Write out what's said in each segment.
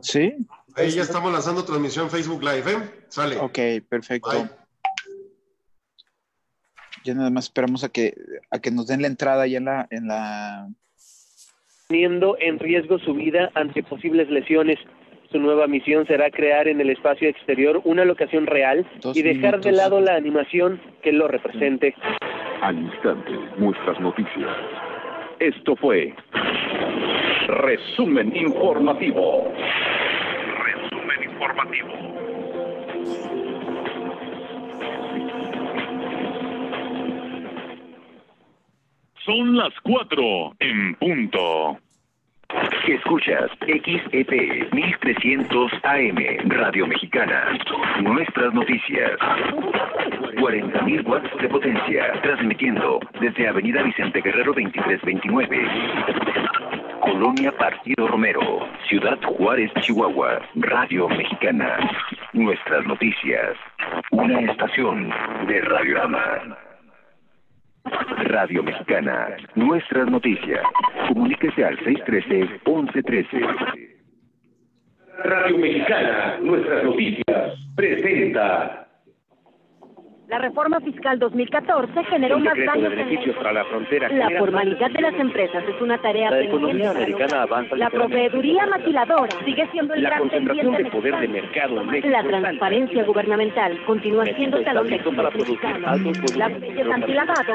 Sí. Ahí ya estamos lanzando transmisión Facebook Live, ¿eh? Sale. Ok, perfecto. Ya nada más esperamos a que, a que nos den la entrada ya en la, en la... Poniendo en riesgo su vida ante posibles lesiones. Su nueva misión será crear en el espacio exterior una locación real y dejar de lado la animación que lo represente. Al instante, nuestras noticias. Esto fue Resumen Informativo. Resumen Informativo. Son las cuatro en punto. Escuchas XEP 1300 AM, Radio Mexicana. Nuestras noticias. 40.000 watts de potencia, transmitiendo desde Avenida Vicente Guerrero 2329. Colonia Partido Romero, Ciudad Juárez, Chihuahua, Radio Mexicana. Nuestras noticias. Una estación de Radiorama. Radio Mexicana, nuestras noticias. Comuníquese al 613-1113. Radio Mexicana, nuestras noticias, presenta. La reforma fiscal 2014 generó más daños de beneficios para la frontera. La formalidad de las empresas es una tarea La economía americana avanza. La proveeduría maquiladora sigue siendo el La gran concentración de poder de mexicano. mercado en México. La transparencia gubernamental continúa siendo talón de para producir altos antilavado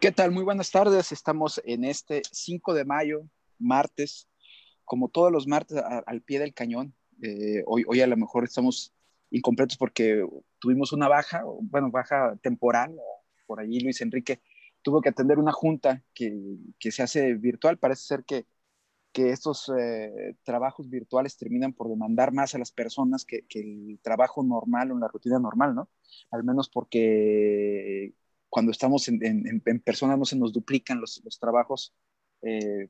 ¿Qué tal? Muy buenas tardes. Estamos en este 5 de mayo, martes, como todos los martes, a- al pie del cañón. Eh, hoy, hoy a lo mejor estamos incompletos porque tuvimos una baja, bueno, baja temporal. Por allí Luis Enrique tuvo que atender una junta que, que se hace virtual. Parece ser que, que estos eh, trabajos virtuales terminan por demandar más a las personas que, que el trabajo normal o la rutina normal, ¿no? Al menos porque cuando estamos en, en, en- persona no se nos duplican los, los trabajos eh,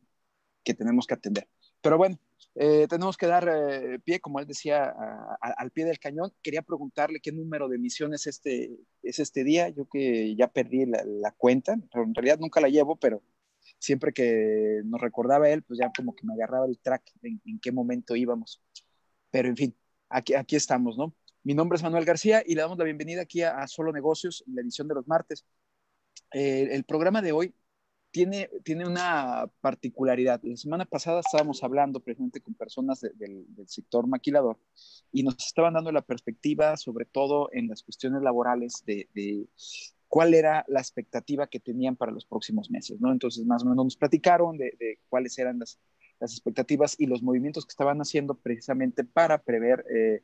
que tenemos que atender. Pero bueno, eh, tenemos que dar eh, pie, como él decía, a- a- al pie del cañón. Quería preguntarle qué número de emisiones este, es este día. Yo que ya perdí la, la cuenta, pero en realidad nunca la llevo, pero siempre que nos recordaba él, pues ya como que me agarraba el track en, en qué momento íbamos. Pero en fin, aquí, aquí estamos, ¿no? Mi nombre es Manuel García y le damos la bienvenida aquí a, a Solo Negocios, la edición de los martes. Eh, el programa de hoy tiene, tiene una particularidad. La semana pasada estábamos hablando precisamente con personas de- del, del sector maquilador y nos estaban dando la perspectiva, sobre todo en las cuestiones laborales, de, de cuál era la expectativa que tenían para los próximos meses, ¿no? Entonces, más o menos nos platicaron de, de cuáles eran las, las expectativas y los movimientos que estaban haciendo precisamente para prever, eh,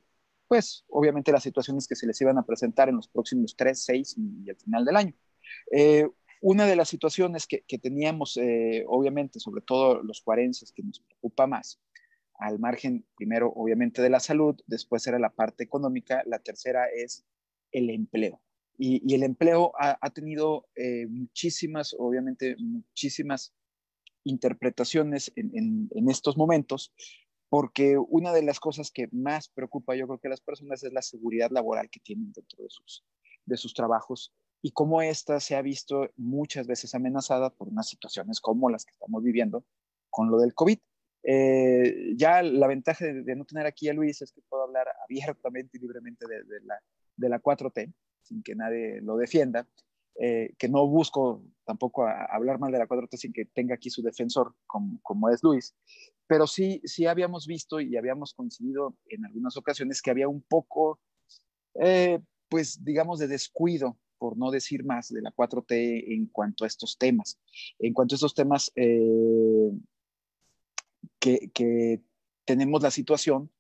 pues, obviamente las situaciones que se les iban a presentar en los próximos tres, seis y, al final del año. Eh, una de las situaciones que, que teníamos, eh, obviamente, sobre todo los cuarenses, que nos preocupa más, al margen, primero, obviamente, de la salud, después era la parte económica, la tercera es el empleo. Y, el empleo ha, ha tenido eh, muchísimas, obviamente, muchísimas interpretaciones en, en estos momentos, porque una de las cosas que más preocupa yo creo que a las personas es la seguridad laboral que tienen dentro de sus, de sus trabajos y cómo esta se ha visto muchas veces amenazada por unas situaciones como las que estamos viviendo con lo del COVID. Eh, ya la ventaja de, de, no tener aquí a Luis es que puedo hablar abiertamente y libremente de, de, la, de la 4T, sin que nadie lo defienda, eh, que no busco tampoco hablar mal de la 4T sin que tenga aquí su defensor como, es Luis, pero sí, sí habíamos visto y habíamos coincidido en algunas ocasiones que había un poco, eh, pues digamos, de descuido por no decir más, de la 4T en cuanto a estos temas. En cuanto a estos temas, eh, que, tenemos la situación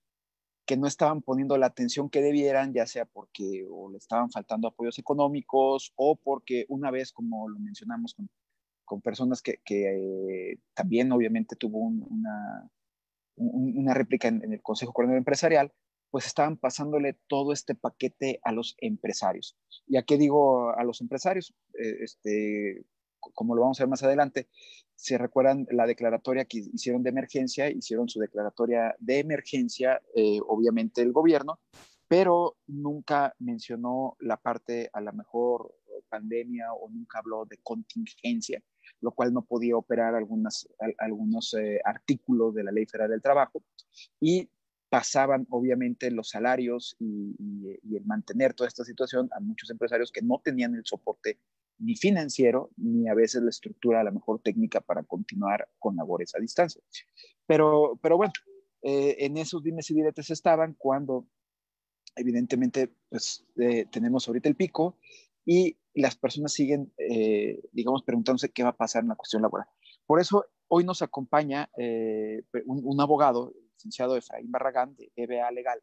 que no estaban poniendo la atención que debieran, ya sea porque o le estaban faltando apoyos económicos o porque una vez, como lo mencionamos con, personas que, también obviamente tuvo una, una réplica en, el Consejo Coordinador Empresarial, pues estaban pasándole todo este paquete a los empresarios. ¿Y a qué digo a los empresarios? este, como lo vamos a ver más adelante, se recuerdan la declaratoria que hicieron de emergencia, hicieron su declaratoria de emergencia, eh, obviamente el gobierno, pero nunca mencionó la parte a la mejor pandemia o nunca habló de contingencia, lo cual no podía operar algunas, algunos eh, artículos de la Ley Federal del Trabajo. Y pasaban obviamente los salarios y, y, el mantener toda esta situación a muchos empresarios que no tenían el soporte ni financiero, ni a veces la estructura, la mejor técnica para continuar con labores a distancia. Pero, pero bueno, eh, en esos dimes y diretes estaban cuando evidentemente pues eh, tenemos ahorita el pico y las personas siguen, eh, digamos, preguntándose qué va a pasar en la cuestión laboral. Por eso hoy nos acompaña un, abogado, licenciado Efraín Barragán de EBA Legal,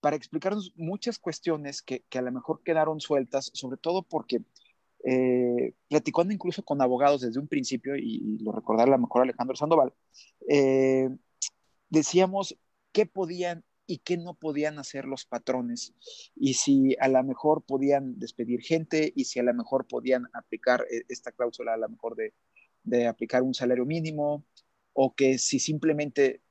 para explicarnos muchas cuestiones que, que a lo mejor quedaron sueltas, sobre todo porque eh, platicando incluso con abogados desde un principio, y, lo recordará a lo mejor Alejandro Sandoval, eh, decíamos qué podían y qué no podían hacer los patrones, y si a lo mejor podían despedir gente, y si a lo mejor podían aplicar eh, esta cláusula, a lo mejor de, de aplicar un salario mínimo, o que si simplemente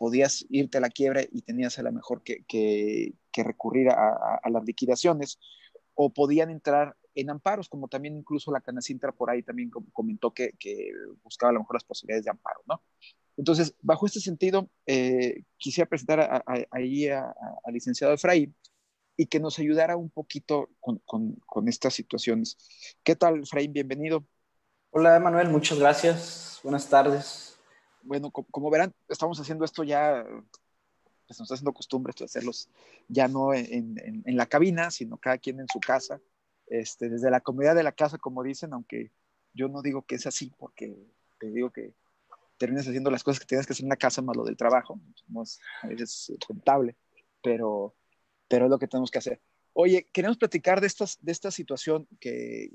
podías irte a la quiebra y tenías a lo mejor que, que, que recurrir a, a, las liquidaciones, o podían entrar en amparos, como también incluso la Canacintra por ahí también comentó que, buscaba a lo mejor las posibilidades de amparo, ¿no? Entonces, bajo este sentido, eh, quisiera presentar ahí al licenciado Efraín y que nos ayudara un poquito con, estas situaciones. ¿Qué tal, Efraín? Bienvenido. Hola, Manuel, muchas gracias. Buenas tardes. Bueno, como, verán, estamos haciendo esto ya, pues nos está haciendo costumbre esto de hacerlos ya no en, en la cabina, sino cada quien en su casa este, desde la comodidad de la casa, como dicen, aunque yo no digo que es así, porque te digo que terminas haciendo las cosas que tienes que hacer en la casa más lo del trabajo, es, es contable, pero, pero es lo que tenemos que hacer. Oye, queremos platicar de, estas, de esta situación que,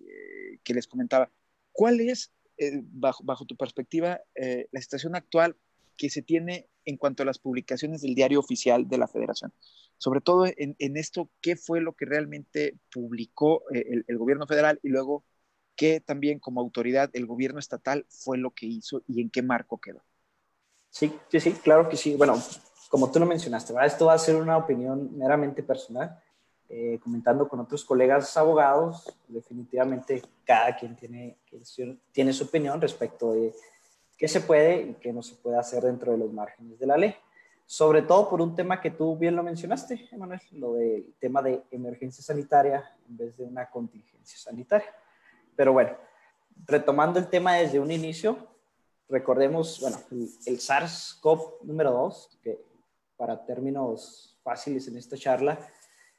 que les comentaba. ¿Cuál es, eh, bajo, bajo tu perspectiva, eh, la situación actual que se tiene en cuanto a las publicaciones del diario oficial de la federación? sobre todo en, esto, qué fue lo que realmente publicó eh, el, gobierno federal y luego qué también como autoridad el gobierno estatal fue lo que hizo y en qué marco quedó. Sí, sí, claro que sí. Bueno, como tú lo mencionaste, esto va a ser una opinión meramente personal. Eh, comentando con otros colegas abogados, definitivamente cada quien tiene, tiene su opinión respecto de qué se puede y qué no se puede hacer dentro de los márgenes de la ley sobre todo por un tema que tú bien lo mencionaste, Emanuel, lo del tema de emergencia sanitaria en vez de una contingencia sanitaria. Pero bueno, retomando el tema desde un inicio, recordemos, bueno, el, SARS-CoV número 2, que para términos fáciles en esta charla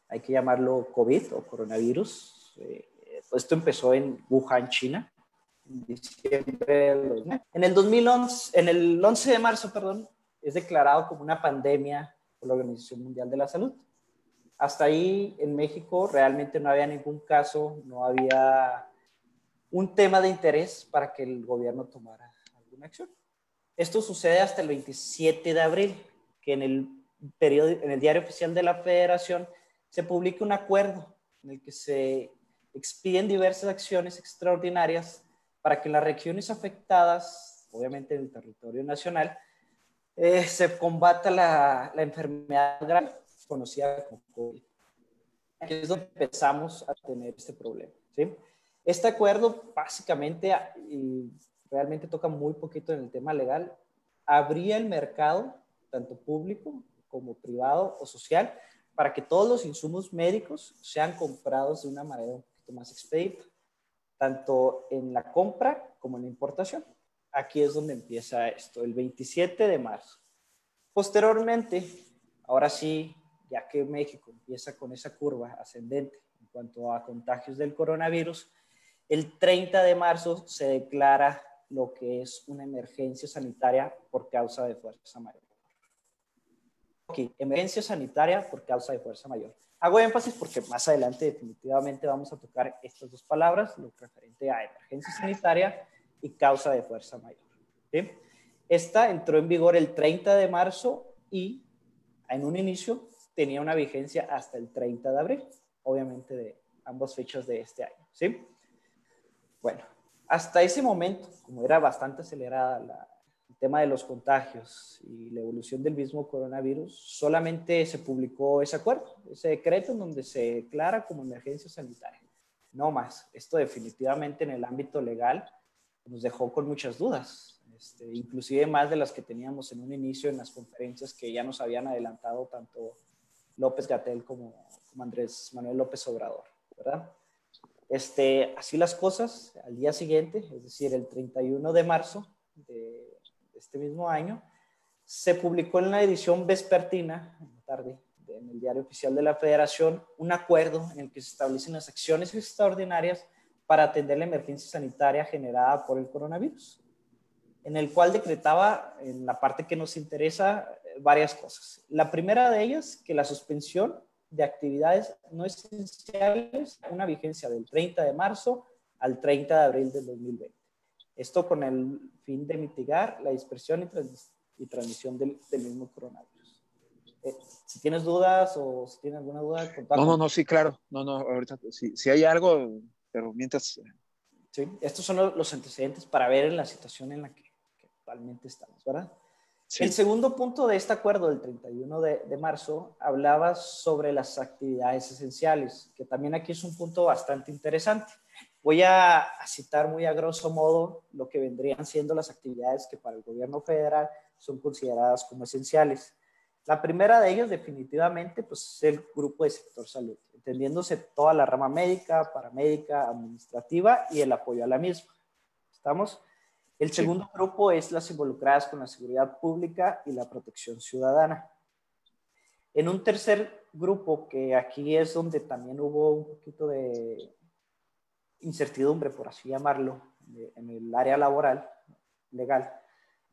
hay que llamarlo COVID o coronavirus. Eh, esto empezó en Wuhan, China, diciembre En el 2011, en el 11 de marzo, perdón, es declarado como una pandemia por la Organización Mundial de la Salud. Hasta ahí en México realmente no había ningún caso, no había un tema de interés para que el gobierno tomara alguna acción. Esto sucede hasta el 27 de abril, que en el, periodo, en el diario oficial de la Federación se publica un acuerdo en el que se expiden diversas acciones extraordinarias para que las regiones afectadas, obviamente en el territorio nacional, eh, se combata la, la, enfermedad grave conocida como COVID. Aquí es donde empezamos a tener este problema. ¿sí? Este acuerdo básicamente, y realmente toca muy poquito en el tema legal, abría el mercado, tanto público como privado o social, para que todos los insumos médicos sean comprados de una manera un poquito más expedita, tanto en la compra como en la importación aquí es donde empieza esto, el 27 de marzo. Posteriormente, ahora sí, ya que México empieza con esa curva ascendente en cuanto a contagios del coronavirus, el 30 de marzo se declara lo que es una emergencia sanitaria por causa de fuerza mayor. Ok, emergencia sanitaria por causa de fuerza mayor. Hago énfasis porque más adelante definitivamente vamos a tocar estas dos palabras, lo referente a emergencia sanitaria y causa de fuerza mayor. Esta entró en vigor el 30 de marzo y en un inicio tenía una vigencia hasta el 30 de abril, obviamente de ambas fechas de este año. ¿sí? Bueno, hasta ese momento, como era bastante acelerada la, el tema de los contagios y la evolución del mismo coronavirus, solamente se publicó ese acuerdo, ese decreto en donde se declara como emergencia sanitaria. No más. Esto definitivamente en el ámbito legal nos dejó con muchas dudas, este, inclusive más de las que teníamos en un inicio en las conferencias que ya nos habían adelantado tanto López Gatel como, como Andrés Manuel López Obrador, ¿verdad? Este, así las cosas, al día siguiente, es decir, el 31 de marzo de este mismo año, se publicó en la edición vespertina, en la tarde, en el Diario Oficial de la Federación, un acuerdo en el que se establecen las acciones extraordinarias para atender la emergencia sanitaria generada por el coronavirus, en el cual decretaba, en la parte que nos interesa, varias cosas. La primera de ellas, que la suspensión de actividades no esenciales, una vigencia del 30 de marzo al 30 de abril del 2020. Esto con el fin de mitigar la dispersión y, transmisión del, mismo coronavirus. Eh, si tienes dudas o si tienes alguna duda, No, no, no, sí, claro. No, no, ahorita si, hay algo, pero mientras... Eh. Sí, estos son los antecedentes para ver en la situación en la que, actualmente estamos, ¿verdad? El segundo punto de este acuerdo del 31 de, de, marzo hablaba sobre las actividades esenciales, que también aquí es un punto bastante interesante. Voy a, citar muy a grosso modo lo que vendrían siendo las actividades que para el gobierno federal son consideradas como esenciales. La primera de ellas definitivamente pues, es el grupo de sector salud, entendiéndose toda la rama médica, paramédica, administrativa y el apoyo a la misma. ¿Estamos? El segundo grupo es las involucradas con la seguridad pública y la protección ciudadana. En un tercer grupo, que aquí es donde también hubo un poquito de, incertidumbre, por así llamarlo, en el área laboral, legal,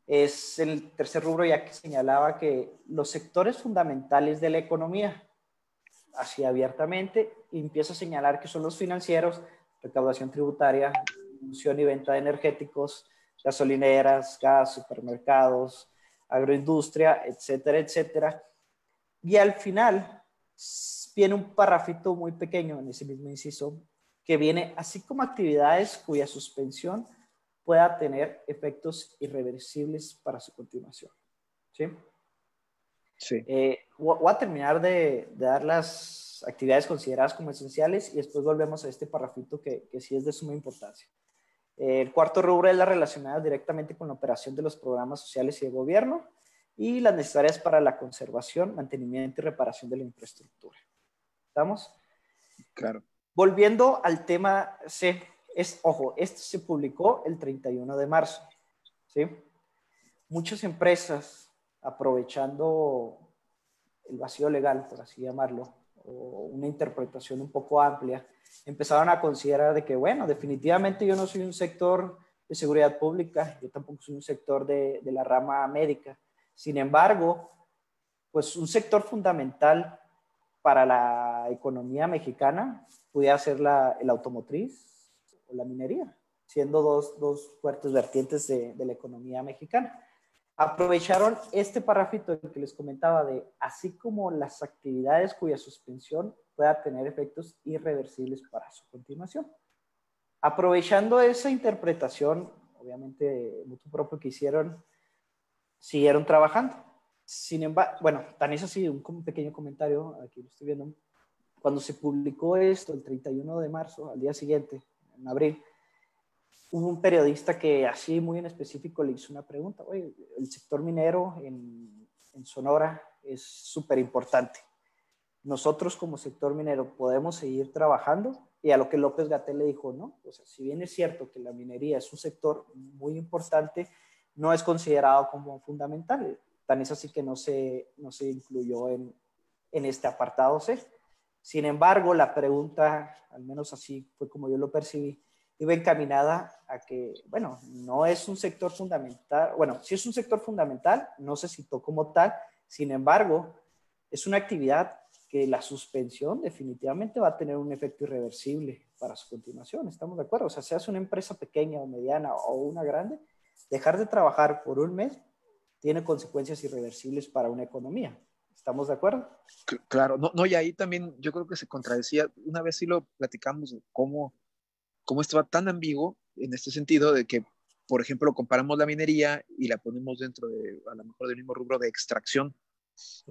es el tercer rubro ya que señalaba que los sectores fundamentales de la economía, así abiertamente, empieza a señalar que son los financieros, recaudación tributaria, distribución y venta de energéticos, gasolineras, gas, supermercados, agroindustria, etcétera, etcétera. Y al final viene un parrafito muy pequeño en ese mismo inciso que viene así como actividades cuya suspensión pueda tener efectos irreversibles para su continuación. ¿Sí? Sí. Eh, voy a terminar de, dar las actividades consideradas como esenciales y después volvemos a este parrafito que, que sí es de suma importancia. el cuarto rubro es la relacionada directamente con la operación de los programas sociales y de gobierno y las necesarias para la conservación, mantenimiento y reparación de la infraestructura. ¿Estamos? Claro. Volviendo al tema C, es, ojo, esto se publicó el 31 de marzo, ¿sí? Muchas empresas, aprovechando el vacío legal, por así llamarlo, o una interpretación un poco amplia, empezaron a considerar de que, bueno, definitivamente yo no soy un sector de seguridad pública, yo tampoco soy un sector de, de la rama médica. Sin embargo, pues un sector fundamental para la economía mexicana pudiera ser la, el automotriz o la minería, siendo dos, dos fuertes vertientes de, de, la economía mexicana. Aprovecharon este parrafito que les comentaba de así como las actividades cuya suspensión pueda tener efectos irreversibles para su continuación. Aprovechando esa interpretación, obviamente, mucho propio que hicieron, siguieron trabajando. Sin embargo, bueno, tan es así, un pequeño comentario, aquí lo estoy viendo. Cuando se publicó esto, el 31 de marzo, al día siguiente, en abril, hubo un periodista que así muy en específico le hizo una pregunta. Oye, el sector minero en, en Sonora es súper importante. Nosotros como sector minero podemos seguir trabajando y a lo que López Gatel le dijo, no, o sea, si bien es cierto que la minería es un sector muy importante, no es considerado como fundamental. Tan es así que no se, no se incluyó en, en este apartado C. Sin embargo, la pregunta, al menos así fue como yo lo percibí, iba encaminada a que, bueno, no es un sector fundamental, bueno, sí es un sector fundamental, no se citó como tal, sin embargo, es una actividad que la suspensión definitivamente va a tener un efecto irreversible para su continuación, estamos de acuerdo. O sea, seas una empresa pequeña o mediana o una grande, dejar de trabajar por un mes tiene consecuencias irreversibles para una economía. ¿Estamos de acuerdo? Claro, no, no, y ahí también yo creo que se contradecía, una vez sí lo platicamos, cómo, cómo estaba tan ambiguo en este sentido de que, por ejemplo, comparamos la minería y la ponemos dentro de, a lo mejor del mismo rubro de extracción,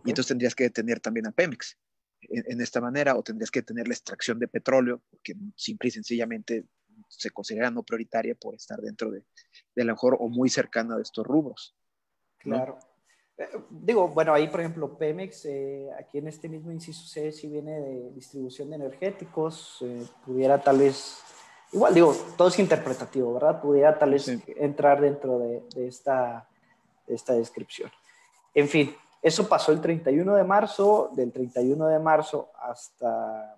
y entonces tendrías que detener también a Pemex en, esta manera, o tendrías que tener la extracción de petróleo, porque simple y sencillamente se considera no prioritaria por estar dentro de, de a lo mejor o muy cercana de estos rubros. Claro. Eh, digo, bueno, ahí por ejemplo Pemex, eh, aquí en este mismo inciso C, si viene de distribución de energéticos, eh, pudiera tal vez, igual digo, todo es interpretativo, ¿verdad? Pudiera tal vez entrar dentro de, de esta, de esta descripción. En fin, eso pasó el 31 de marzo, del 31 de marzo hasta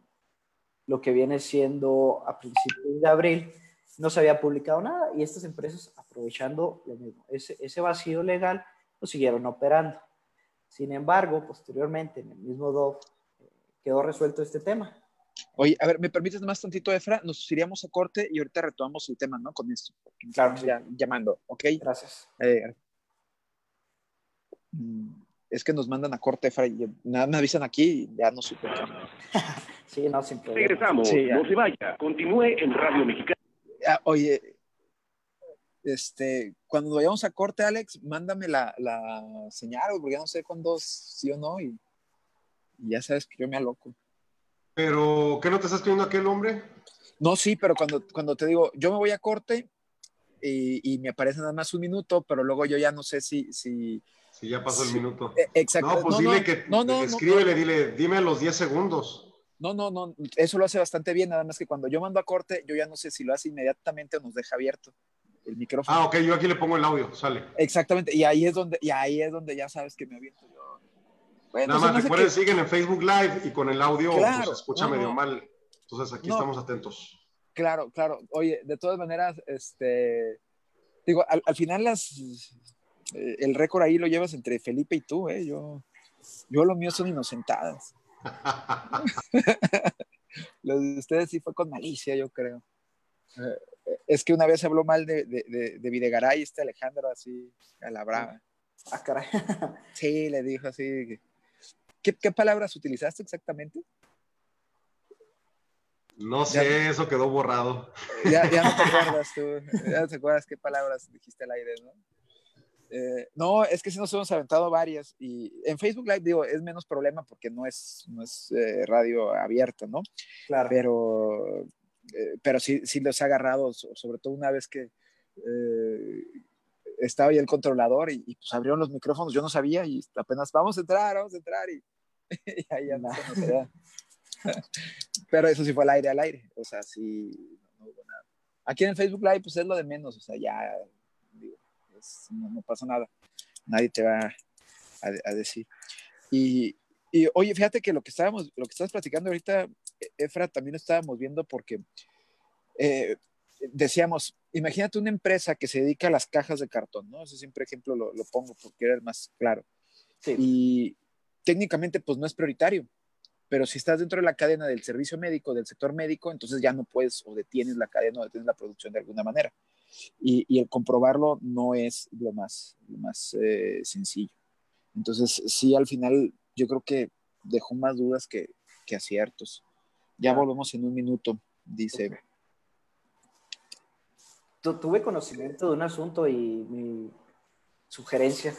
lo que viene siendo a principios de abril, no se había publicado nada y estas empresas aprovechando lo mismo, ese, ese vacío legal, pues siguieron operando. Sin embargo, posteriormente, en el mismo DOF, eh, quedó resuelto este tema. Oye, a ver, ¿me permites más tantito, Efra? Nos iríamos a corte y ahorita retomamos el tema, ¿no? Con esto. Claro. Ya, llamando, ¿ok? Gracias. Eh, mm, es que nos mandan a corte, Efra, y nada me avisan aquí y ya no supe. sí, no, sin problema. Regresamos, no se vaya, continúe en Radio Mexicana. Ah, oye, este, cuando vayamos a corte, Alex, mándame la, la señal, porque ya no sé cuándo sí o no, y, ya sabes que yo me aloco. ¿Pero qué no te estás pidiendo aquel hombre? No, sí, pero cuando, cuando te digo, yo me voy a corte y, y, me aparece nada más un minuto, pero luego yo ya no sé si... Si, si ya pasó el minuto. Eh, exacto. No, pues dile que, no, no, escríbele, dile, dime los 10 segundos. No, no, no, eso lo hace bastante bien, nada más que cuando yo mando a corte, yo ya no sé si lo hace inmediatamente o nos deja abierto el micrófono. Ah, ok, yo aquí le pongo el audio, sale. Exactamente, y ahí es donde, y ahí es donde ya sabes que me aviento yo. Bueno, Nada más, recuerden, que... siguen en Facebook Live y con el audio pues, se escucha medio mal. Entonces aquí estamos atentos. Claro, claro. Oye, de todas maneras, este, digo, al, al final las, eh, el récord ahí lo llevas entre Felipe y tú, ¿eh? Yo, yo lo mío son inocentadas. Los de ustedes sí fue con malicia, yo creo. Eh, es que una vez habló mal de, de, de, Videgaray, este Alejandro, así, a la brava. Ah, caray. Sí, le dijo así. ¿Qué, qué palabras utilizaste exactamente? No sé, eso quedó borrado. Ya, ya, no te acuerdas tú, ya no te acuerdas qué palabras dijiste al aire, ¿no? Eh, no, es que sí nos hemos aventado varias y en Facebook Live digo, es menos problema porque no es, no es eh, radio abierta, ¿no? Claro. Pero eh, pero sí, sí los ha agarrado, sobre todo una vez que eh, estaba ahí el controlador y, pues abrieron los micrófonos, yo no sabía y apenas vamos a entrar, vamos a entrar y, ahí ya no, Pero eso sí fue al aire, al aire, o sea, sí, no, hubo nada. Aquí en el Facebook Live pues es lo de menos, o sea, ya digo, no, pasa nada, nadie te va a, a decir. Y, y oye, fíjate que lo que estábamos, lo que estás platicando ahorita Efra, también estábamos viendo porque eh, decíamos, imagínate una empresa que se dedica a las cajas de cartón, ¿no? Ese siempre ejemplo lo, pongo porque era el más claro. Y técnicamente pues no es prioritario, pero si estás dentro de la cadena del servicio médico, del sector médico, entonces ya no puedes o detienes la cadena o detienes la producción de alguna manera. Y, el comprobarlo no es lo más, lo más eh, sencillo. Entonces, sí, al final yo creo que dejó más dudas que, que aciertos. Ya volvemos en un minuto, dice. Tuve conocimiento de un asunto y mi sugerencia,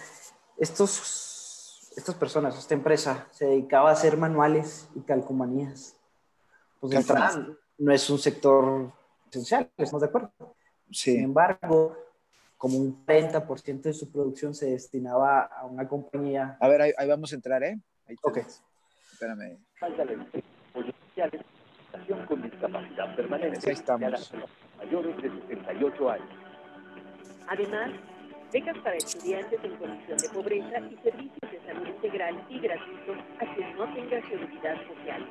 estos, estas personas, esta empresa, se dedicaba a hacer manuales y calcomanías. Pues no es un sector esencial, ¿estamos de acuerdo? Sin embargo, como un 30% de su producción se destinaba a una compañía. A ver, ahí, vamos a entrar, ¿eh? Ahí ok. Espérame con discapacidad permanente estamos. mayores de 68 años. Además, becas para estudiantes en condición de pobreza y servicios de salud integral y gratuitos a quien no tenga seguridad social.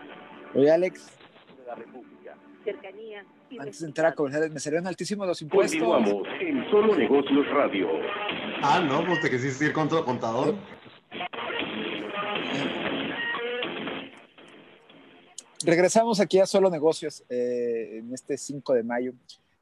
Oye, Alex. De la República. Cercanía. Y Antes de entrar a comerciales, me salieron altísimos los impuestos. Continuamos en Solo Negocios Radio. Ah, no, pues te quisiste ir contra el contador. Regresamos aquí a Solo Negocios eh, en este 5 de mayo,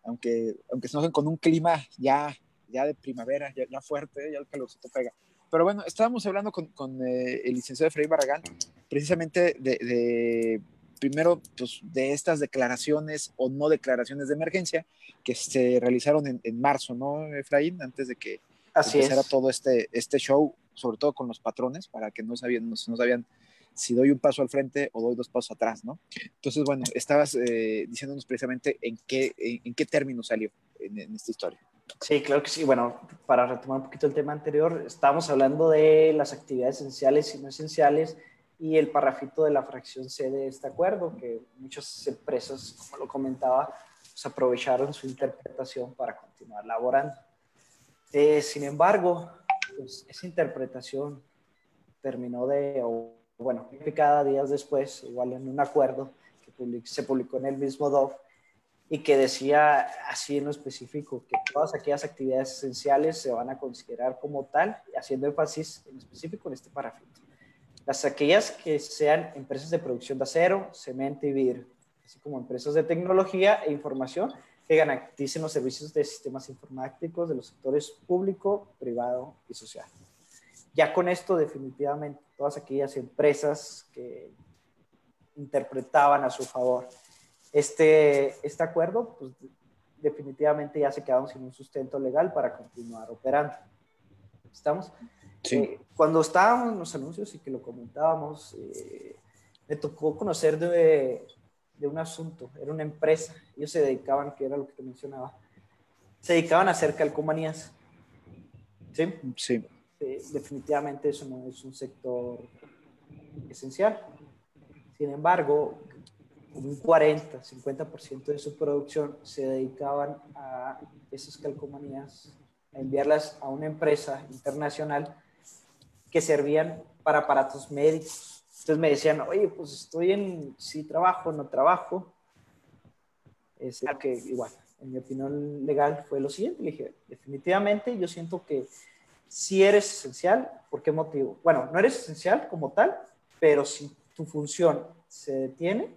aunque, aunque se nos con un clima ya, ya de primavera, ya, fuerte, ya el calorcito pega. Pero bueno, estábamos hablando con, con eh, el licenciado Freddy Barragán precisamente de, de, primero, pues, de estas declaraciones o no declaraciones de emergencia que se realizaron en, en marzo, ¿no, Efraín? Antes de que Así empezara todo este, este show, sobre todo con los patrones, para que no sabían, no, no sabían si doy un paso al frente o doy dos pasos atrás, ¿no? Entonces, bueno, estabas eh, diciéndonos precisamente en qué, en, qué término salió en, esta historia. Sí, claro que sí. Bueno, para retomar un poquito el tema anterior, estábamos hablando de las actividades esenciales y no esenciales y el parrafito de la fracción C de este acuerdo, que muchas empresas, como lo comentaba, pues aprovecharon su interpretación para continuar laborando. Eh, sin embargo, pues esa interpretación terminó de, bueno, cada días después, igual en un acuerdo que se publicó en el mismo DOF y que decía así en lo específico que todas aquellas actividades esenciales se van a considerar como tal, haciendo énfasis en específico en este parafito. Las aquellas que sean empresas de producción de acero, cemento y vidrio, así como empresas de tecnología e información que garanticen los servicios de sistemas informáticos de los sectores público, privado y social. Ya con esto definitivamente todas aquellas empresas que interpretaban a su favor este, este acuerdo, pues definitivamente ya se quedaron sin un sustento legal para continuar operando. ¿Estamos? Sí. Eh, cuando estábamos en los anuncios y que lo comentábamos, eh, me tocó conocer de, de, un asunto, era una empresa, ellos se dedicaban, que era lo que te mencionaba, se dedicaban a hacer calcomanías. ¿Sí? Sí definitivamente eso no es un sector esencial. Sin embargo, un 40, 50% de su producción se dedicaban a esas calcomanías, a enviarlas a una empresa internacional que servían para aparatos médicos. Entonces me decían, oye, pues estoy en, si trabajo, no trabajo. Es que igual, en mi opinión legal fue lo siguiente. Le dije, definitivamente yo siento que si eres esencial, ¿por qué motivo? Bueno, no eres esencial como tal, pero si tu función se detiene,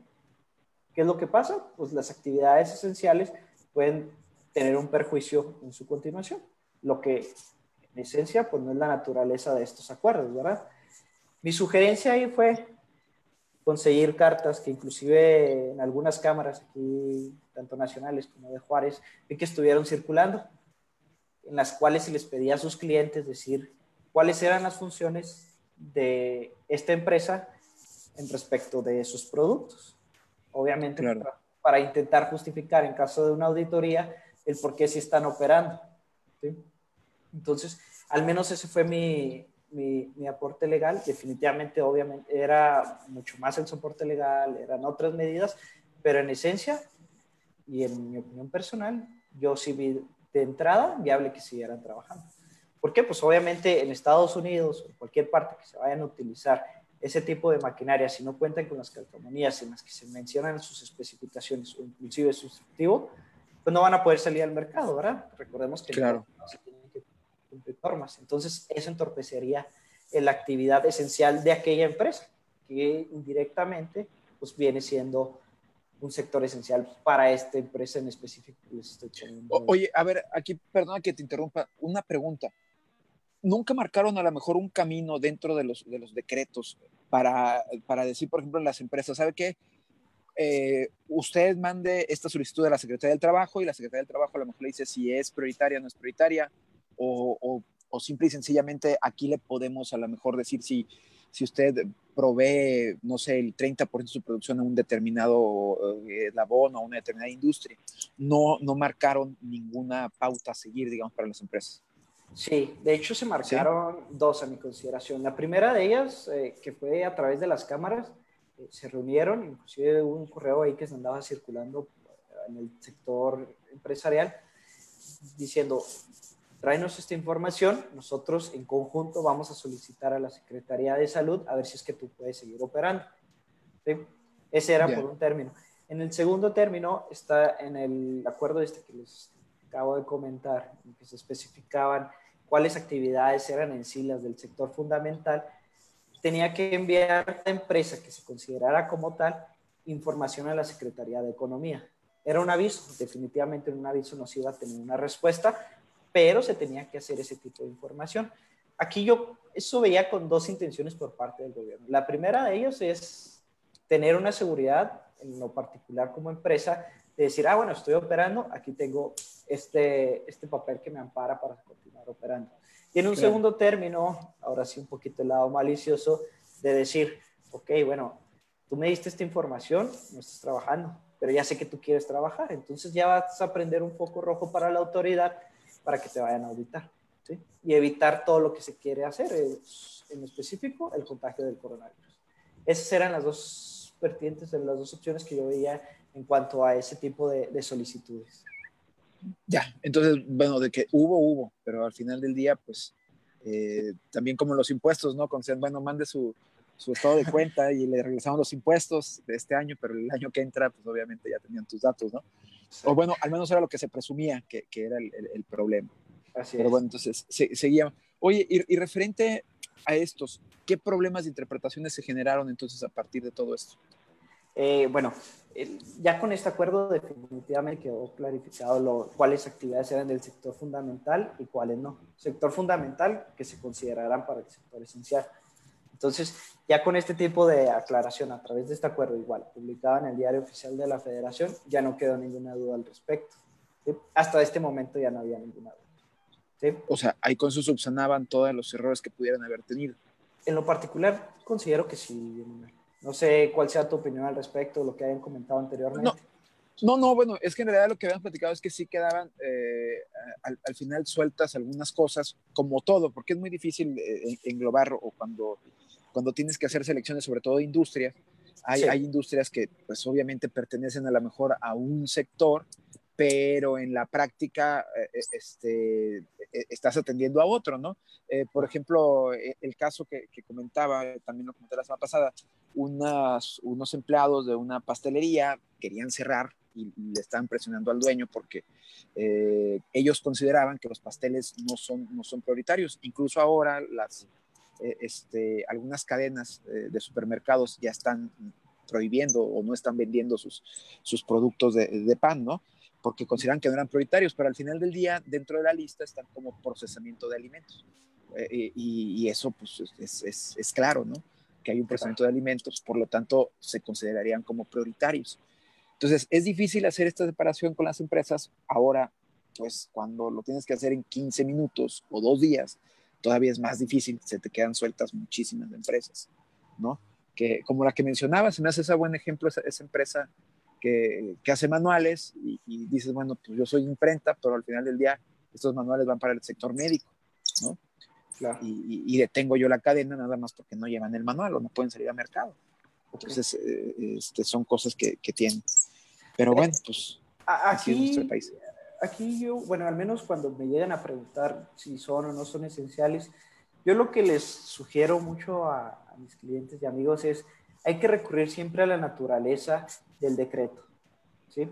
¿qué es lo que pasa? Pues las actividades esenciales pueden tener un perjuicio en su continuación, lo que en esencia pues no es la naturaleza de estos acuerdos, ¿verdad? Mi sugerencia ahí fue conseguir cartas que inclusive en algunas cámaras aquí, tanto nacionales como de Juárez, vi que estuvieron circulando en las cuales se les pedía a sus clientes decir cuáles eran las funciones de esta empresa en respecto de sus productos. Obviamente, para, intentar justificar en caso de una auditoría el por qué sí están operando. Entonces, al menos ese fue mi, mi, mi, aporte legal. Definitivamente, obviamente, era mucho más el soporte legal, eran otras medidas, pero en esencia, y en mi opinión personal, yo sí vi de entrada viable que siguieran trabajando. ¿Por qué? Pues obviamente en Estados Unidos o en cualquier parte que se vayan a utilizar ese tipo de maquinaria, si no cuentan con las calcomanías en las que se mencionan sus especificaciones o inclusive su instructivo, pues no van a poder salir al mercado, ¿verdad? Recordemos que claro. no se tienen que cumplir normas. Entonces, eso entorpecería la actividad esencial de aquella empresa, que indirectamente pues viene siendo un sector esencial para esta empresa en específico Oye, a ver, aquí, perdona que te interrumpa, una pregunta. ¿Nunca marcaron a lo mejor un camino dentro de los, de los decretos para, para decir, por ejemplo, en las empresas, ¿sabe qué? Eh, usted mande esta solicitud a la Secretaría del Trabajo y la Secretaría del Trabajo a lo mejor le dice si es prioritaria o no es prioritaria, o, o, o simple y sencillamente aquí le podemos a lo mejor decir si si usted provee, no sé, el 30% de su producción a un determinado eh, labón o a una determinada industria, no, no marcaron ninguna pauta a seguir, digamos, para las empresas. Sí, de hecho se marcaron dos a mi consideración. La primera de ellas, eh, que fue a través de las cámaras, eh, se reunieron, inclusive hubo un correo ahí que se andaba circulando en el sector empresarial, diciendo, tráenos esta información, nosotros en conjunto vamos a solicitar a la Secretaría de Salud a ver si es que tú puedes seguir operando. Ese era por un término. En el segundo término está en el acuerdo este que les acabo de comentar, en que se especificaban cuáles actividades eran en sí las del sector fundamental, tenía que enviar a la empresa que se considerara como tal información a la Secretaría de Economía. Era un aviso, definitivamente un aviso no se iba a tener una respuesta, pero se tenía que hacer ese tipo de información. Aquí yo eso veía con dos intenciones por parte del gobierno. La primera de ellos es tener una seguridad, en lo particular como empresa, de decir, ah, bueno, estoy operando, aquí tengo este, este papel que me ampara para continuar operando. Y en un segundo término, ahora sí un poquito el lado malicioso, de decir, ok, bueno, tú me diste esta información, no estás trabajando, pero ya sé que tú quieres trabajar, entonces ya vas a prender un foco rojo para la autoridad para que te vayan a auditar ¿sí? y evitar todo lo que se quiere hacer, eh, en específico el contagio del coronavirus. Esas eran las dos vertientes, las dos opciones que yo veía en cuanto a ese tipo de, de solicitudes. Ya, entonces, bueno, de que hubo, hubo, pero al final del día, pues, eh, también como los impuestos, ¿no? Con bueno, mande su, su estado de cuenta y le regresamos los impuestos de este año, pero el año que entra, pues obviamente ya tenían tus datos, ¿no? O bueno, al menos era lo que se presumía que, que era el, el, problema. Así pero bueno, entonces se, seguía. Oye, y, y, referente a estos, ¿qué problemas de interpretaciones se generaron entonces a partir de todo esto? Eh, bueno, ya con este acuerdo definitivamente quedó clarificado lo, cuáles actividades eran del sector fundamental y cuáles no. Sector fundamental que se considerarán para el sector esencial. Entonces, ya con este tipo de aclaración a través de este acuerdo igual, publicado en el diario oficial de la federación, ya no quedó ninguna duda al respecto. Hasta este momento ya no había ninguna duda. O sea, ahí con eso subsanaban todos los errores que pudieran haber tenido. En lo particular, considero que sí. No sé cuál sea tu opinión al respecto, lo que hayan comentado anteriormente. No, no, bueno, es que en realidad lo que habíamos platicado es que sí quedaban eh, al, al, final sueltas algunas cosas, como todo, porque es muy difícil eh, englobar o cuando cuando tienes que hacer selecciones, sobre todo de industrias, hay, hay industrias que pues obviamente pertenecen a lo mejor a un sector, pero en la práctica eh, eh, este, eh, estás atendiendo a otro, ¿no? por ejemplo, el caso que, que, comentaba, también lo comenté la semana pasada, unas, unos empleados de una pastelería querían cerrar y, le estaban presionando al dueño porque ellos consideraban que los pasteles no son, no son prioritarios. Incluso ahora las, eh, este, algunas cadenas eh, de supermercados ya están prohibiendo o no están vendiendo sus, sus productos de, pan, ¿no? Porque consideran que no eran prioritarios, pero al final del día, dentro de la lista están como procesamiento de alimentos. Eh, y, eso, pues, es, es, es, claro, ¿no? Que hay un procesamiento de alimentos, por lo tanto, se considerarían como prioritarios. Entonces, es difícil hacer esta separación con las empresas. Ahora, pues, cuando lo tienes que hacer en 15 minutos o dos días, todavía es más difícil, se te quedan sueltas muchísimas empresas, ¿no? Que como la que mencionaba, se me hace ese buen ejemplo, esa, esa empresa que, que, hace manuales y, dices, bueno, pues yo soy imprenta, pero al final del día estos manuales van para el sector médico, ¿no? Claro. Y, y, detengo yo la cadena nada más porque no llevan el manual o no pueden salir al mercado. Entonces, eh, este, son cosas que, que tienen. Pero bueno, pues aquí, es nuestro país aquí yo, bueno, al menos cuando me llegan a preguntar si son o no son esenciales, yo lo que les sugiero mucho a, mis clientes y amigos es, hay que recurrir siempre a la naturaleza del decreto, ¿sí?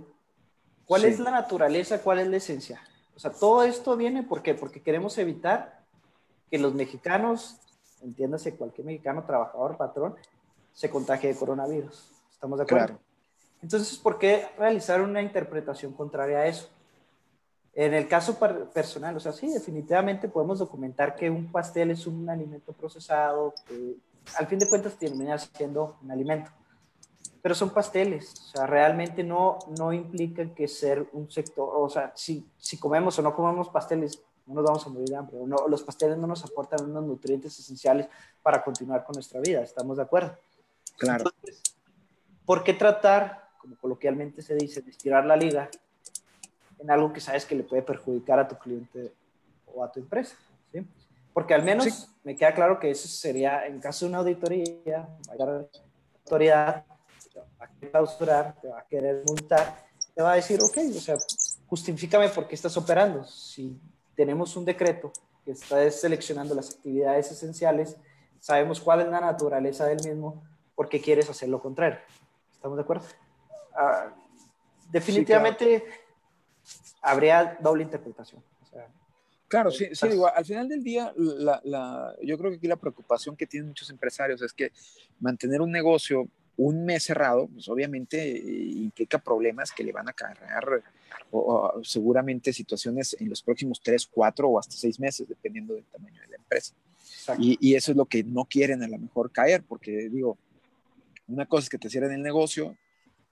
¿Cuál es la naturaleza? ¿Cuál es la esencia? O sea, todo esto viene, ¿por qué? Porque queremos evitar que los mexicanos, entiéndase cualquier mexicano, trabajador, patrón, se contagie de coronavirus. ¿Estamos de acuerdo? Claro. Entonces, ¿por qué realizar una interpretación contraria a eso? En el caso personal, o sea, sí, definitivamente podemos documentar que un pastel es un alimento procesado, que al fin de cuentas termina siendo un alimento. Pero son pasteles, o sea, realmente no, no implican que ser un sector, o sea, si, si comemos o no comemos pasteles, no nos vamos a morir de hambre. No, los pasteles no nos aportan unos nutrientes esenciales para continuar con nuestra vida, ¿estamos de acuerdo? Claro. Entonces, ¿por qué tratar, como coloquialmente se dice, de estirar la liga en algo que sabes que le puede perjudicar a tu cliente o a tu empresa. ¿sí? Porque al menos me queda claro que eso sería, en caso de una auditoría, la autoridad te va a clausurar, te va a querer multar, te va a decir, ok, o sea, justifícame por qué estás operando. Si tenemos un decreto que está seleccionando las actividades esenciales, sabemos cuál es la naturaleza del mismo, ¿por qué quieres hacer lo contrario? ¿Estamos de acuerdo? Definitivamente habría doble interpretación. claro, sí, sí, digo, al final del día, la, la, yo creo que aquí la preocupación que tienen muchos empresarios es que mantener un negocio un mes cerrado, pues obviamente implica problemas que le van a cargar o, seguramente situaciones en los próximos tres, cuatro o hasta seis meses, dependiendo del tamaño de la empresa. Y, y, eso es lo que no quieren a lo mejor caer, porque digo, una cosa es que te cierren el negocio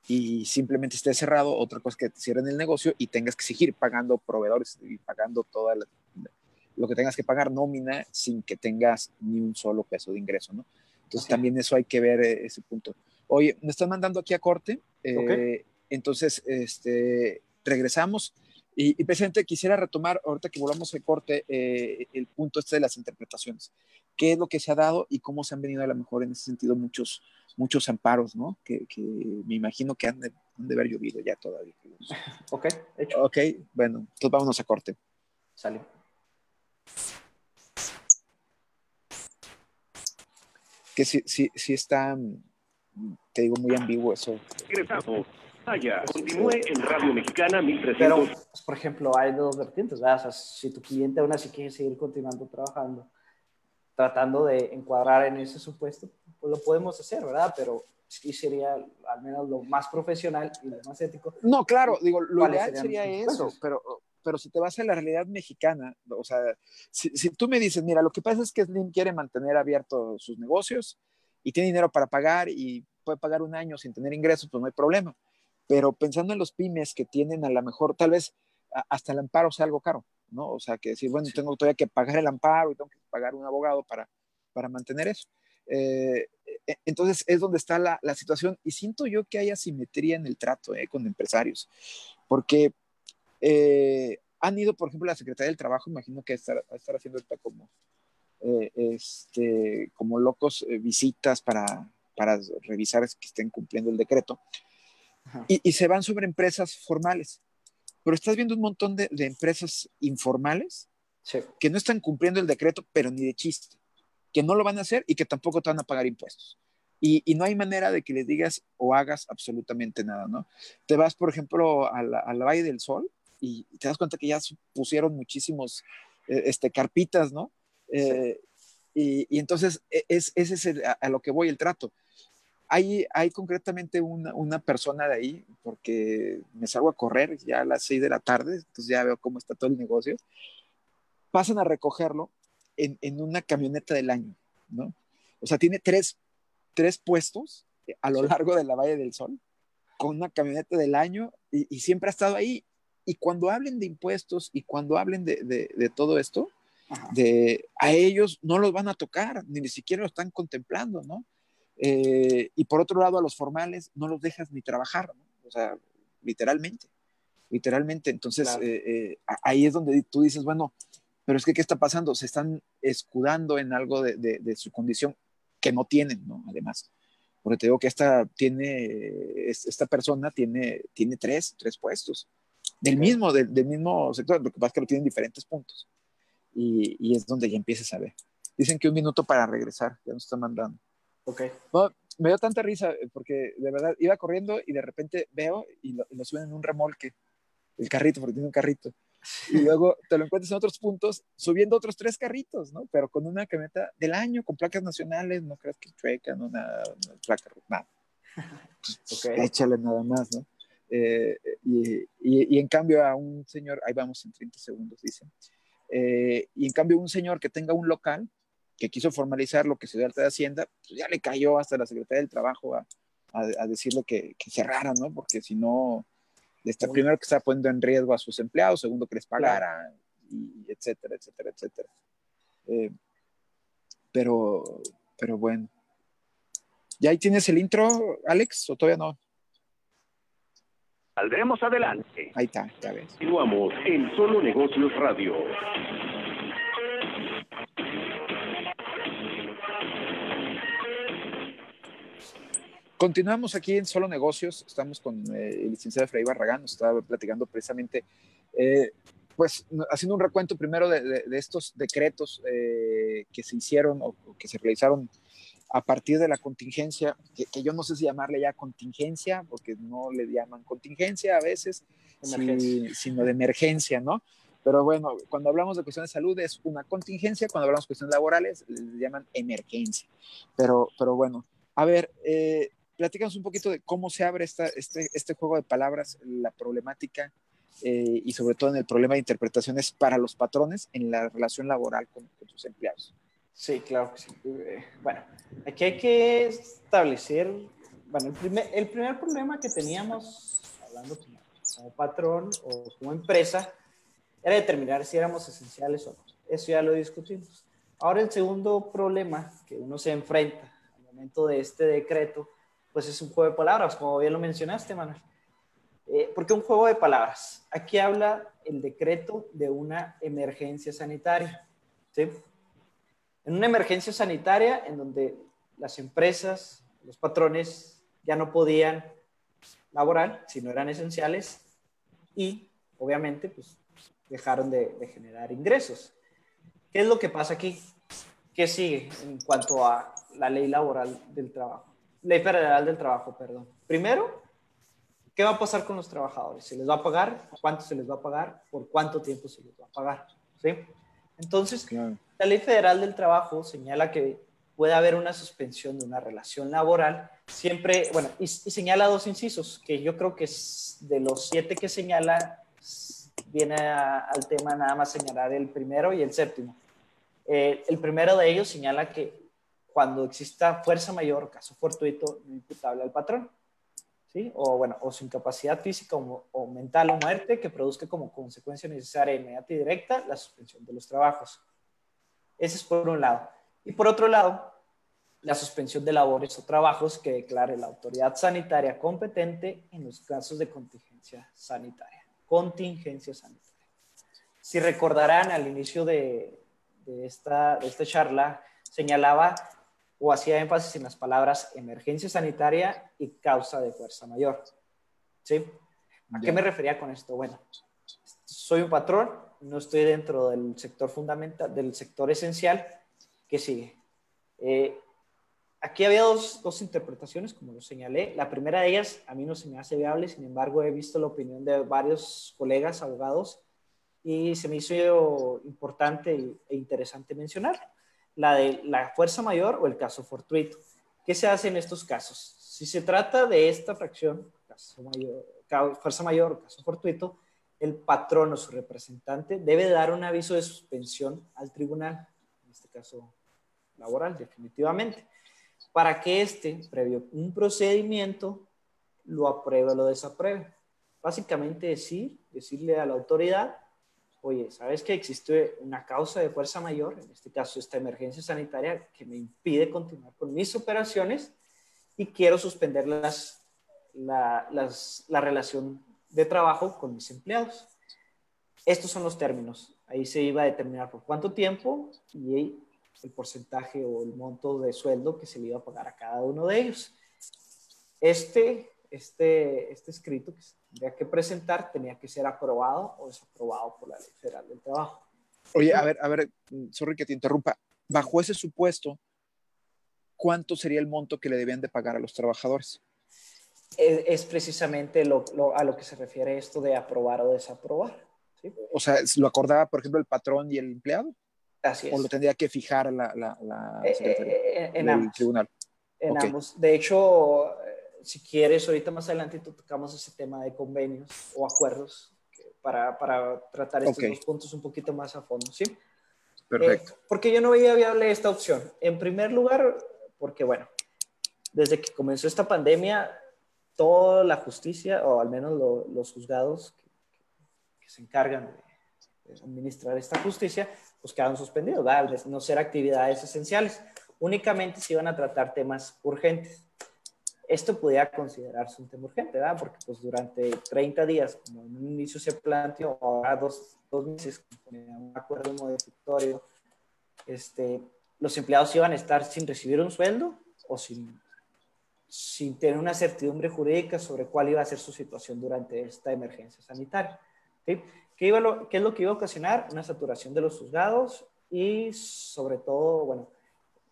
y simplemente esté cerrado, otra cosa es que te cierren el negocio y tengas que seguir pagando proveedores y pagando todo lo que tengas que pagar nómina sin que tengas ni un solo peso de ingreso, ¿no? Entonces también eso hay que ver eh, ese punto. Oye, me están mandando aquí a corte, eh, entonces este, regresamos y, y, presidente quisiera retomar, ahorita que volvamos al corte, eh, el punto este de las interpretaciones. ¿Qué es lo que se ha dado y cómo se han venido a lo mejor en ese sentido muchos, muchos amparos, ¿no? Que, que me imagino que han de, han de, haber llovido ya todavía. Ok, hecho. Ok, bueno, entonces vámonos a corte. Sale. Que sí, sí, sí está, te digo, muy ambiguo eso. Vaya, continúe en Radio Mexicana 1300. Pero, pues, por ejemplo, hay dos vertientes, ¿verdad? O sea, si tu cliente aún así quiere seguir continuando trabajando, tratando de encuadrar en ese supuesto, pues lo podemos hacer, ¿verdad? Pero sí sería al menos lo más profesional y lo más ético. No, claro, digo, lo ideal sería eso, pero, pero si te vas a la realidad mexicana, o sea, si, si, tú me dices, mira, lo que pasa es que Slim quiere mantener abiertos sus negocios y tiene dinero para pagar y puede pagar un año sin tener ingresos, pues no hay problema. Pero pensando en los pymes que tienen a lo mejor, tal vez hasta el amparo sea algo caro, ¿no? O sea, que decir, bueno, tengo todavía que pagar el amparo y tengo que pagar un abogado para, para mantener eso. Eh, e, entonces es donde está la, la, situación y siento yo que hay asimetría en el trato eh, con empresarios, porque eh, han ido, por ejemplo, la Secretaría del Trabajo, imagino que estar, estar haciendo esta como, eh, este, como locos eh, visitas para, para revisar que estén cumpliendo el decreto, y, y, se van sobre empresas formales. Pero estás viendo un montón de, de empresas informales sí. que no están cumpliendo el decreto, pero ni de chiste, que no lo van a hacer y que tampoco te van a pagar impuestos. Y, y, no hay manera de que les digas o hagas absolutamente nada, ¿no? Te vas, por ejemplo, a la, a la Valle del Sol, y te das cuenta que ya pusieron muchísimos eh, este, carpitas, ¿no? Eh, y, y, entonces e, es, ese es el, a, a, lo que voy el trato. Hay, hay concretamente una, una, persona de ahí, porque me salgo a correr ya a las 6 de la tarde, entonces ya veo cómo está todo el negocio. Pasan a recogerlo en, en una camioneta del año, ¿no? O sea, tiene tres, tres puestos a lo largo de la Valle del Sol, con una camioneta del año y, y siempre ha estado ahí y cuando hablen de impuestos y cuando hablen de, de, de todo esto, de, a ellos no los van a tocar, ni siquiera lo están contemplando, ¿no? Eh, y por otro lado, a los formales no los dejas ni trabajar, ¿no? O sea, literalmente, literalmente. Entonces, claro. eh, eh, ahí es donde tú dices, bueno, pero es que, ¿qué está pasando? Se están escudando en algo de, de su condición que no tienen, ¿no? Además porque te digo que esta tiene esta persona tiene tiene tres tres puestos del mismo, del, del, mismo sector, lo que pasa es que lo tienen diferentes puntos. Y, y, es donde ya empiezas a ver. Dicen que un minuto para regresar, ya nos están mandando. Ok. No, me dio tanta risa eh, porque de verdad iba corriendo y de repente veo y lo, y lo suben en un remolque, el carrito, porque tiene un carrito. Y luego te lo encuentras en otros puntos subiendo otros tres carritos, ¿no? Pero con una camioneta del año, con placas nacionales, no creas que chueca, no nada, no, placa, nada. okay. Échale nada más, ¿no? Eh, y, y, y, en cambio a un señor, ahí vamos en 30 segundos, dice, eh, y en cambio un señor que tenga un local, que quiso formalizar lo que se dio alta de Hacienda, pues ya le cayó hasta la Secretaría del Trabajo a, a, a decirle que, que, cerrara, ¿no? Porque si no, está, primero que está poniendo en riesgo a sus empleados, segundo que les pagara, y etcétera, etcétera, etcétera. Eh, pero, pero bueno. ¿Ya ahí tienes el intro, Alex, o todavía no? Saldremos adelante. Ahí está, ya ves. Continuamos en Solo Negocios Radio. Continuamos aquí en Solo Negocios. Estamos con eh, el licenciado Fray Barragán. Nos estaba platicando precisamente, eh, pues, haciendo un recuento primero de, de, de estos decretos eh, que se hicieron o, o que se realizaron a partir de la contingencia, que, que, yo no sé si llamarle ya contingencia, porque no le llaman contingencia a veces, si, sino de emergencia, ¿no? Pero bueno, cuando hablamos de cuestiones de salud es una contingencia, cuando hablamos de cuestiones laborales le llaman emergencia. Pero, pero bueno, a ver, eh, platícanos un poquito de cómo se abre esta, este, este juego de palabras, la problemática eh, y sobre todo en el problema de interpretaciones para los patrones en la relación laboral con, sus empleados. Sí, claro que sí. Eh, bueno, aquí hay que establecer, bueno, el primer, el primer problema que teníamos, hablando como, patrón o como empresa, era determinar si éramos esenciales o no. Eso ya lo discutimos. Ahora el segundo problema que uno se enfrenta al momento de este decreto, pues es un juego de palabras, como bien lo mencionaste, Manuel. Eh, ¿Por qué un juego de palabras? Aquí habla el decreto de una emergencia sanitaria. ¿sí? En una emergencia sanitaria en donde las empresas, los patrones ya no podían laborar si no eran esenciales y obviamente pues dejaron de, de generar ingresos. ¿Qué es lo que pasa aquí? ¿Qué sigue en cuanto a la ley laboral del trabajo? Ley federal del trabajo, perdón. Primero, ¿qué va a pasar con los trabajadores? ¿Se les va a pagar? ¿Cuánto se les va a pagar? ¿Por cuánto tiempo se les va a pagar? ¿Sí? Entonces, la ley federal del trabajo señala que puede haber una suspensión de una relación laboral, siempre, bueno, y, señala dos incisos, que yo creo que es de los siete que señala, viene al tema nada más señalar el primero y el séptimo. Eh, el primero de ellos señala que cuando exista fuerza mayor, caso fortuito, no imputable al patrón, ¿sí? O bueno, o su incapacidad física o, mental o muerte que produzca como consecuencia necesaria, inmediata y directa la suspensión de los trabajos. Ese es por un lado. Y por otro lado, la suspensión de labores o trabajos que declare la autoridad sanitaria competente en los casos de contingencia sanitaria. Contingencia sanitaria. Si recordarán al inicio de, de esta, de esta charla, señalaba o hacía énfasis en las palabras emergencia sanitaria y causa de fuerza mayor. ¿Sí? ¿A qué me refería con esto? Bueno, soy un patrón, no estoy dentro del sector fundamental, del sector esencial. ¿Qué sigue? Eh, aquí había dos, dos, interpretaciones, como lo señalé. La primera de ellas a mí no se me hace viable, sin embargo he visto la opinión de varios colegas abogados y se me hizo importante e interesante mencionar la de la fuerza mayor o el caso fortuito. ¿Qué se hace en estos casos? Si se trata de esta fracción, fuerza mayor o caso fortuito, el patrón o su representante debe dar un aviso de suspensión al tribunal, en este caso laboral, definitivamente, para que éste, previo un procedimiento, lo apruebe o lo desapruebe. Básicamente decir, decirle a la autoridad, oye, ¿sabes que existe una causa de fuerza mayor, en este caso esta emergencia sanitaria, que me impide continuar con mis operaciones y quiero suspender las, la, la relación de trabajo con mis empleados? Estos son los términos. Ahí se iba a determinar por cuánto tiempo y el porcentaje o el monto de sueldo que se le iba a pagar a cada uno de ellos. Este este, este escrito que tendría que presentar tenía que ser aprobado o desaprobado por la Ley Federal del Trabajo. Oye, a ver, a ver, sorry que te interrumpa. Bajo ese supuesto, ¿cuánto sería el monto que le debían de pagar a los trabajadores? Es, precisamente lo, a lo que se refiere esto de aprobar o desaprobar. O sea, ¿lo acordaba, por ejemplo, el patrón y el empleado? Así es. ¿O lo tendría que fijar la, la, eh, eh, en ambos. tribunal? En ambos. De hecho, si quieres, ahorita más adelante tocamos ese tema de convenios o acuerdos para, para tratar estos dos puntos un poquito más a fondo, ¿sí? Perfecto. Eh, porque yo no veía viable esta opción. En primer lugar, porque bueno, desde que comenzó esta pandemia, toda la justicia, o al menos los juzgados que, se encargan de, administrar esta justicia, pues quedaron suspendidos, ¿verdad? no ser actividades esenciales. Únicamente se iban a tratar temas urgentes esto podía considerarse un tema urgente, ¿verdad? Porque pues durante 30 días, como en un inicio se planteó, ahora dos, dos meses, con un acuerdo modificatorio, este, los empleados iban a estar sin recibir un sueldo o sin, sin tener una certidumbre jurídica sobre cuál iba a ser su situación durante esta emergencia sanitaria. ¿sí? ¿Qué, iba ¿Qué es lo que iba a ocasionar? Una saturación de los juzgados y sobre todo, bueno,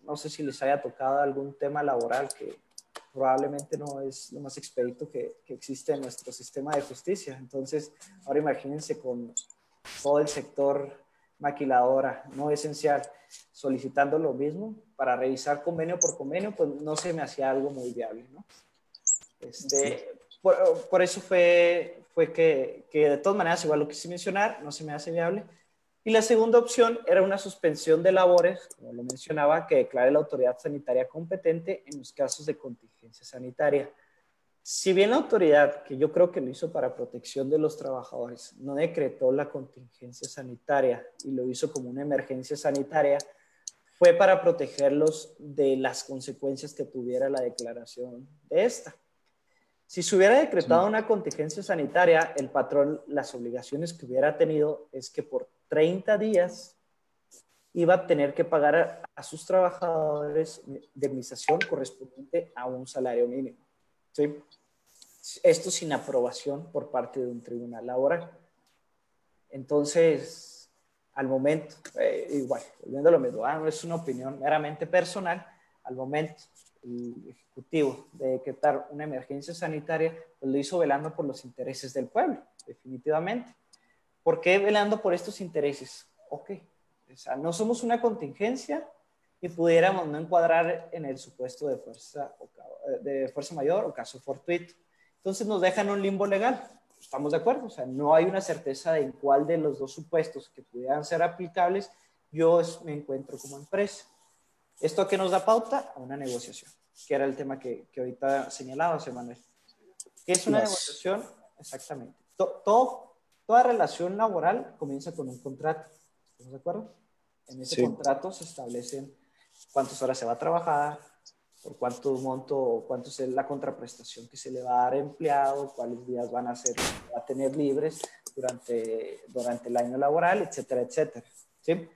no sé si les haya tocado algún tema laboral que probablemente no es lo más expedito que, que, existe en nuestro sistema de justicia. Entonces, ahora imagínense con todo el sector maquiladora no esencial solicitando lo mismo para revisar convenio por convenio, pues no se me hacía algo muy viable, ¿no? Este, por, eso fue, fue que, que, de todas maneras, igual lo quise mencionar, no se me hace viable. Y la segunda opción era una suspensión de labores, como lo mencionaba, que declare la autoridad sanitaria competente en los casos de contingencia sanitaria. Si bien la autoridad, que yo creo que lo hizo para protección de los trabajadores, no decretó la contingencia sanitaria y lo hizo como una emergencia sanitaria, fue para protegerlos de las consecuencias que tuviera la declaración de esta. Si se hubiera decretado una contingencia sanitaria, el patrón, las obligaciones que hubiera tenido es que por 30 días iba a tener que pagar a, sus trabajadores indemnización correspondiente a un salario mínimo. ¿sí? Esto sin aprobación por parte de un tribunal laboral. Entonces, al momento, eh, igual, volviendo a lo mismo, ah, no es una opinión meramente personal, al momento el Ejecutivo de decretar una emergencia sanitaria, pues lo hizo velando por los intereses del pueblo, definitivamente. ¿Por qué velando por estos intereses? Ok, o sea, no somos una contingencia y pudiéramos no encuadrar en el supuesto de fuerza, de fuerza mayor o caso fortuito. Entonces nos dejan un limbo legal. Estamos de acuerdo, o sea, no hay una certeza de en cuál de los dos supuestos que pudieran ser aplicables yo me encuentro como empresa. ¿Esto qué nos da pauta? A una negociación, que era el tema que, que ahorita señalaba José Manuel. ¿Qué es una negociación? Exactamente. todo, toda relación laboral comienza con un contrato. ¿Estamos de acuerdo? En ese contrato se establecen cuántas horas se va a trabajar, por cuánto monto, cuánto es la contraprestación que se le va a dar al empleado, cuáles días van a ser, va a tener libres durante, durante el año laboral, etcétera, etcétera. ¿sí?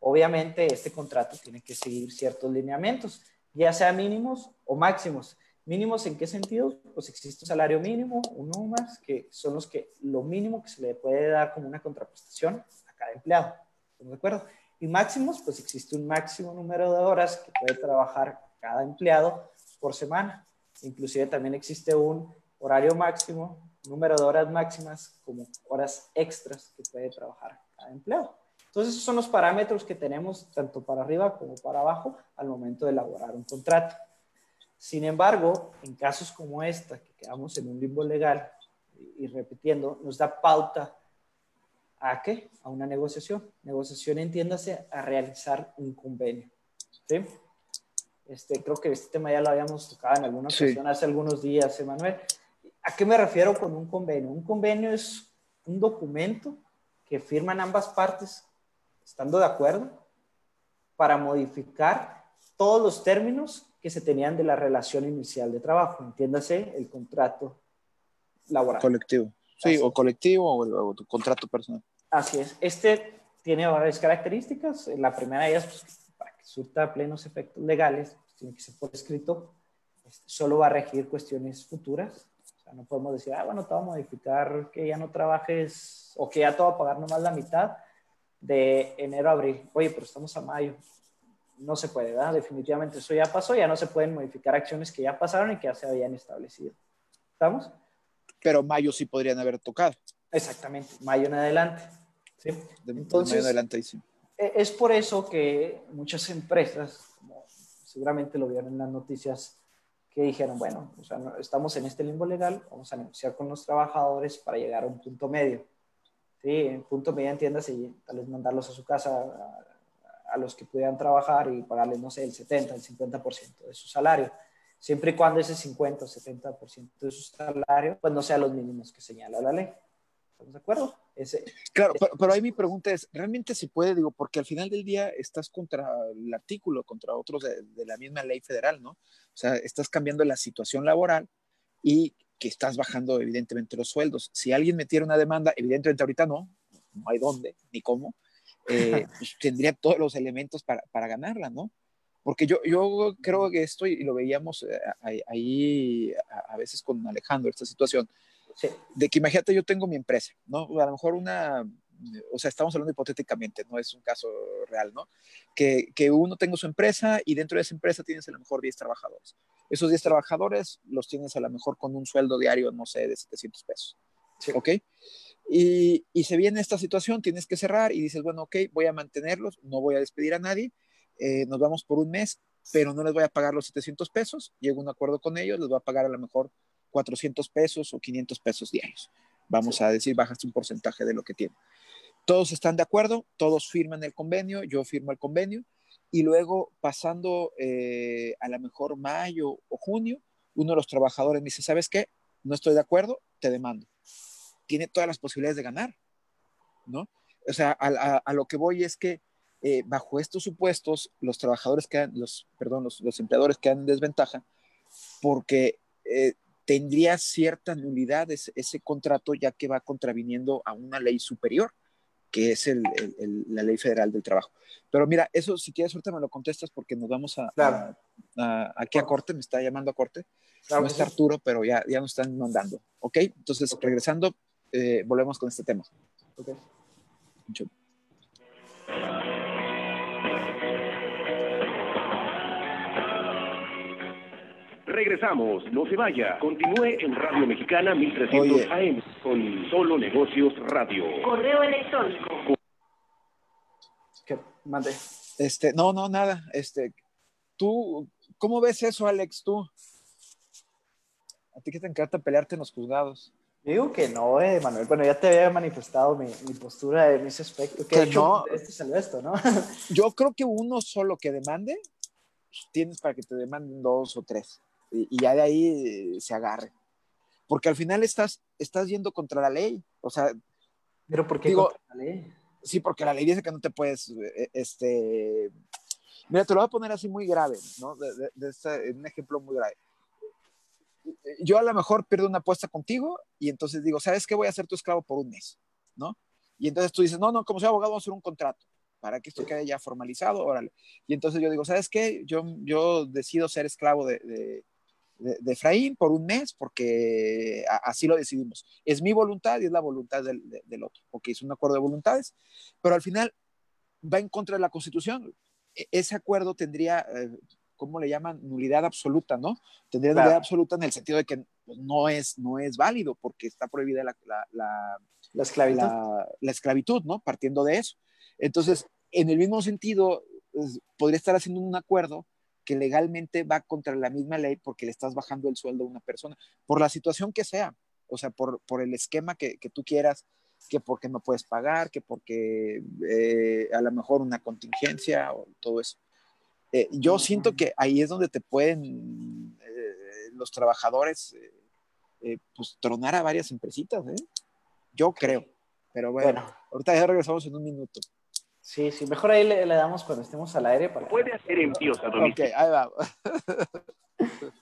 Obviamente, este contrato tiene que seguir ciertos lineamientos, ya sea mínimos o máximos. ¿Mínimos en qué sentido? Pues existe un salario mínimo, uno más, que son los que lo mínimo que se le puede dar como una contraprestación a cada empleado. ¿Estamos de acuerdo? Y máximos, pues existe un máximo número de horas que puede trabajar cada empleado por semana. Inclusive también existe un horario máximo, número de horas máximas como horas extras que puede trabajar cada empleado. Entonces, esos son los parámetros que tenemos tanto para arriba como para abajo al momento de elaborar un contrato. Sin embargo, en casos como esta, que quedamos en un limbo legal y, repitiendo, nos da pauta a qué? A una negociación. Negociación, entiéndase, a realizar un convenio. ¿sí? Este, creo que este tema ya lo habíamos tocado en alguna ocasión hace algunos días, Emanuel. ¿A qué me refiero con un convenio? Un convenio es un documento que firman ambas partes estando de acuerdo, para modificar todos los términos que se tenían de la relación inicial de trabajo, entiéndase el contrato laboral. Colectivo, sí, o colectivo o, tu contrato personal. Así es. Este tiene varias características. La primera de ellas, pues, para que surta plenos efectos legales, pues, tiene que ser por escrito. Este, solo va a regir cuestiones futuras. O sea, no podemos decir, ah, bueno, te va a modificar que ya no trabajes o que ya te va a pagar nomás la mitad de enero a abril. Oye, pero estamos a mayo. No se puede, ¿verdad? Definitivamente eso ya pasó, ya no se pueden modificar acciones que ya pasaron y que ya se habían establecido. ¿Estamos? Pero mayo sí podrían haber tocado. Exactamente, mayo en adelante. ¿sí? Entonces, mayo en adelante, sí. E, es por eso que muchas empresas, como seguramente lo vieron en las noticias, que dijeron, bueno, o sea, estamos en este limbo legal, vamos a negociar con los trabajadores para llegar a un punto medio. ¿Sí? En punto media tiendas y tal vez mandarlos a su casa a, los que pudieran trabajar y pagarles, no sé, el 70, el 50% de su salario, siempre y cuando ese 50 o 70% de su salario, pues no sea los mínimos que señala la ley. ¿Estamos de acuerdo? Ese, claro, pero, ahí mi pregunta es, ¿realmente se puede? Digo, porque al final del día estás contra el artículo, contra otros de, de la misma ley federal, ¿no? O sea, estás cambiando la situación laboral y que estás bajando evidentemente los sueldos. Si alguien metiera una demanda, evidentemente ahorita no, no hay dónde ni cómo, eh, pues tendría todos los elementos para, para, ganarla, ¿no? Porque yo, yo creo que esto, y lo veíamos eh, ahí a, veces con Alejandro, esta situación, de que imagínate, yo tengo mi empresa, ¿no? A lo mejor una, o sea, estamos hablando hipotéticamente, no es un caso real, ¿no? Que, que uno tenga su empresa y dentro de esa empresa tienes a lo mejor 10 trabajadores. Esos 10 trabajadores los tienes a lo mejor con un sueldo diario, no sé, de 700 pesos. ¿Ok? Y, y, se viene esta situación, tienes que cerrar y dices, bueno, ok, voy a mantenerlos, no voy a despedir a nadie, eh, nos vamos por un mes, pero no les voy a pagar los 700 pesos, llego a un acuerdo con ellos, les voy a pagar a lo mejor 400 pesos o 500 pesos diarios. Vamos a decir, bajaste un porcentaje de lo que tiene. Todos están de acuerdo, todos firman el convenio, yo firmo el convenio y luego pasando eh, a lo mejor mayo o junio, uno de los trabajadores me dice, ¿sabes qué? No estoy de acuerdo, te demando. Tiene todas las posibilidades de ganar, ¿no? O sea, a, lo que voy es que eh, bajo estos supuestos, los trabajadores quedan, los, perdón, los, empleadores quedan en desventaja porque eh, tendría cierta nulidad ese, ese, contrato ya que va contraviniendo a una ley superior que es el, la ley federal del trabajo. Pero mira, eso si quieres ahorita me lo contestas porque nos vamos a, aquí a corte, me está llamando a corte. no está Arturo, pero ya, ya nos están mandando. ¿Ok? Entonces, regresando, eh, volvemos con este tema. Ok. Mucho. Regresamos, no se vaya. Continúe en Radio Mexicana 1300 AM con Solo Negocios Radio. Correo electrónico. ¿Qué? Mande. Este, no, no, nada. Este, tú, ¿cómo ves eso, Alex, tú? A ti que te encanta pelearte en los juzgados. digo que no, eh, Manuel. Bueno, ya te había manifestado mi, postura de mis aspectos. Que, no. Este salió esto, ¿no? Yo creo que uno solo que demande, tienes para que te demanden dos o tres y, ya de ahí se agarre. Porque al final estás, estás yendo contra la ley. O sea, ¿pero por qué digo, contra la ley? Sí, porque la ley dice que no te puedes, eh, este, mira, te lo voy a poner así muy grave, ¿no? De, de, este, un ejemplo muy grave. Yo a lo mejor pierdo una apuesta contigo y entonces digo, ¿sabes qué? Voy a ser tu esclavo por un mes, ¿no? Y entonces tú dices, no, no, como soy abogado, vamos a hacer un contrato para que esto quede ya formalizado, órale. Y entonces yo digo, ¿sabes qué? Yo, yo decido ser esclavo de, de, Efraín por un mes porque así lo decidimos. Es mi voluntad y es la voluntad del, del otro, porque es un acuerdo de voluntades, pero al final va en contra de la Constitución. E, ese acuerdo tendría, eh, ¿cómo le llaman? Nulidad absoluta, ¿no? Tendría nulidad absoluta en el sentido de que pues, no, es, no es válido porque está prohibida la, la, la, esclavitud. la, esclavitud, ¿no? Partiendo de eso. Entonces, en el mismo sentido, podría estar haciendo un acuerdo que legalmente va contra la misma ley porque le estás bajando el sueldo a una persona, por la situación que sea, o sea, por, por el esquema que, que, tú quieras, que porque no puedes pagar, que porque eh, a lo mejor una contingencia o todo eso. Eh, yo siento que ahí es donde te pueden eh, los trabajadores pues tronar a varias empresitas, yo creo, pero bueno, bueno, ahorita ya regresamos en un minuto. Sí, sí, mejor ahí le, damos cuando estemos al aire. Para... Puede hacer envíos a domicilio. Ok, ahí va.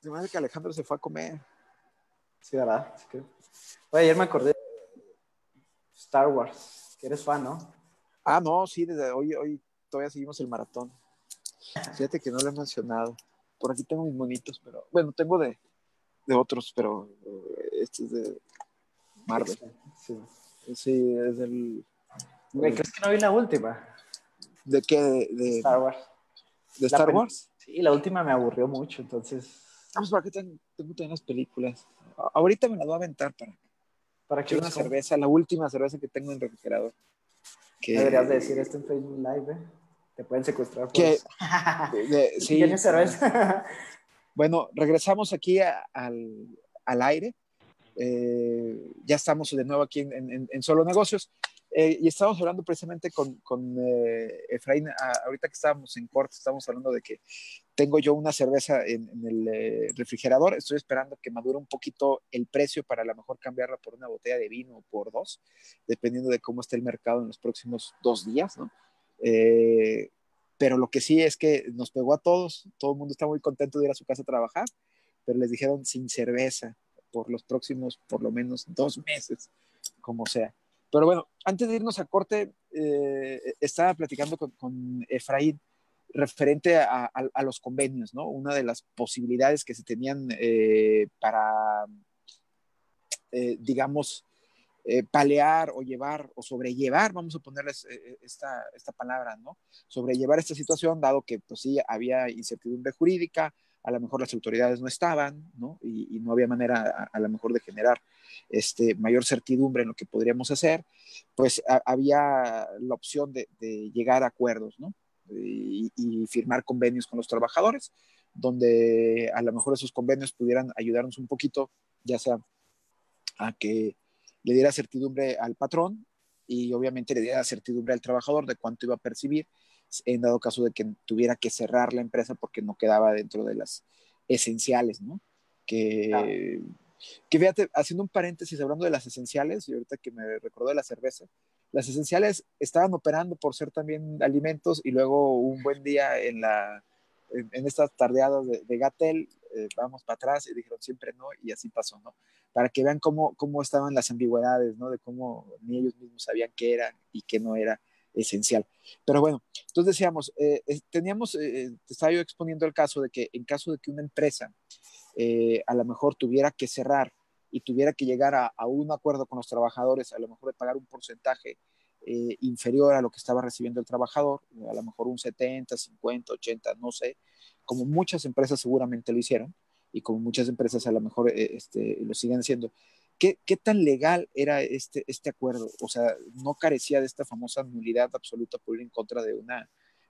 Se me que Alejandro se fue a comer. Sí, ¿verdad? Oye, ayer me acordé de Star Wars, que eres fan, ¿no? Ah, no, sí, desde hoy, hoy todavía seguimos el maratón. Fíjate que no lo he mencionado. Por aquí tengo mis monitos, pero bueno, tengo de, de otros, pero eh, este es de Marvel. Sí. Sí, es el. ¿Crees que no vi la última? ¿De qué? De, Star Wars. ¿De Star Wars? Sí, la última me aburrió mucho, entonces. Vamos, para que tengo, tengo las películas. Ahorita me la voy a aventar para. ¿Para que una cerveza, la última cerveza que tengo en el refrigerador. Que... Deberías de decir esto en Facebook Live, ¿eh? Te pueden secuestrar. Por que, sí. ¿Tienes cerveza? bueno, regresamos aquí al, al aire. Eh, ya estamos de nuevo aquí en, Solo Negocios. Eh, y estábamos hablando precisamente con, con eh, Efraín, ahorita que estábamos en corte, estábamos hablando de que tengo yo una cerveza en, el refrigerador, estoy esperando que madure un poquito el precio para a lo mejor cambiarla por una botella de vino o por dos, dependiendo de cómo esté el mercado en los próximos dos días, ¿no? pero lo que sí es que nos pegó a todos, todo el mundo está muy contento de ir a su casa a trabajar, pero les dijeron sin cerveza, por los próximos por lo menos dos meses, como sea. Pero bueno, antes de irnos a corte, eh, estaba platicando con, Efraín referente a, los convenios, ¿no? Una de las posibilidades que se tenían eh, para, eh, digamos, palear o llevar o sobrellevar, vamos a ponerles esta, esta palabra, ¿no? Sobrellevar esta situación, dado que pues sí había incertidumbre jurídica, a lo mejor las autoridades no estaban, ¿no? Y, no había manera a, lo mejor de generar este, mayor certidumbre en lo que podríamos hacer, pues había la opción de, llegar a acuerdos, ¿no? Y, firmar convenios con los trabajadores, donde a lo mejor esos convenios pudieran ayudarnos un poquito, ya sea a que le diera certidumbre al patrón y obviamente le diera certidumbre al trabajador de cuánto iba a percibir en dado caso de que tuviera que cerrar la empresa porque no quedaba dentro de las esenciales, ¿no? Que, que fíjate, haciendo un paréntesis, hablando de las esenciales, y ahorita que me recordó de la cerveza, las esenciales estaban operando por ser también alimentos y luego un buen día en, la, en, estas tardeadas de, de Gatel, eh, vamos para atrás y dijeron siempre no y así pasó, ¿no? Para que vean cómo, cómo estaban las ambigüedades, ¿no? De cómo ni ellos mismos sabían qué era y qué no era esencial. Pero bueno, entonces decíamos, eh, teníamos, eh, te estaba yo exponiendo el caso de que en caso de que una empresa a lo mejor tuviera que cerrar y tuviera que llegar a, un acuerdo con los trabajadores, a lo mejor de pagar un porcentaje eh, inferior a lo que estaba recibiendo el trabajador, a lo mejor un 70, 50, 80, no sé, como muchas empresas seguramente lo hicieron y como muchas empresas a lo mejor eh, este, lo siguen haciendo. ¿Qué, ¿Qué, tan legal era este, este acuerdo? O sea, no carecía de esta famosa nulidad absoluta por ir en contra de una,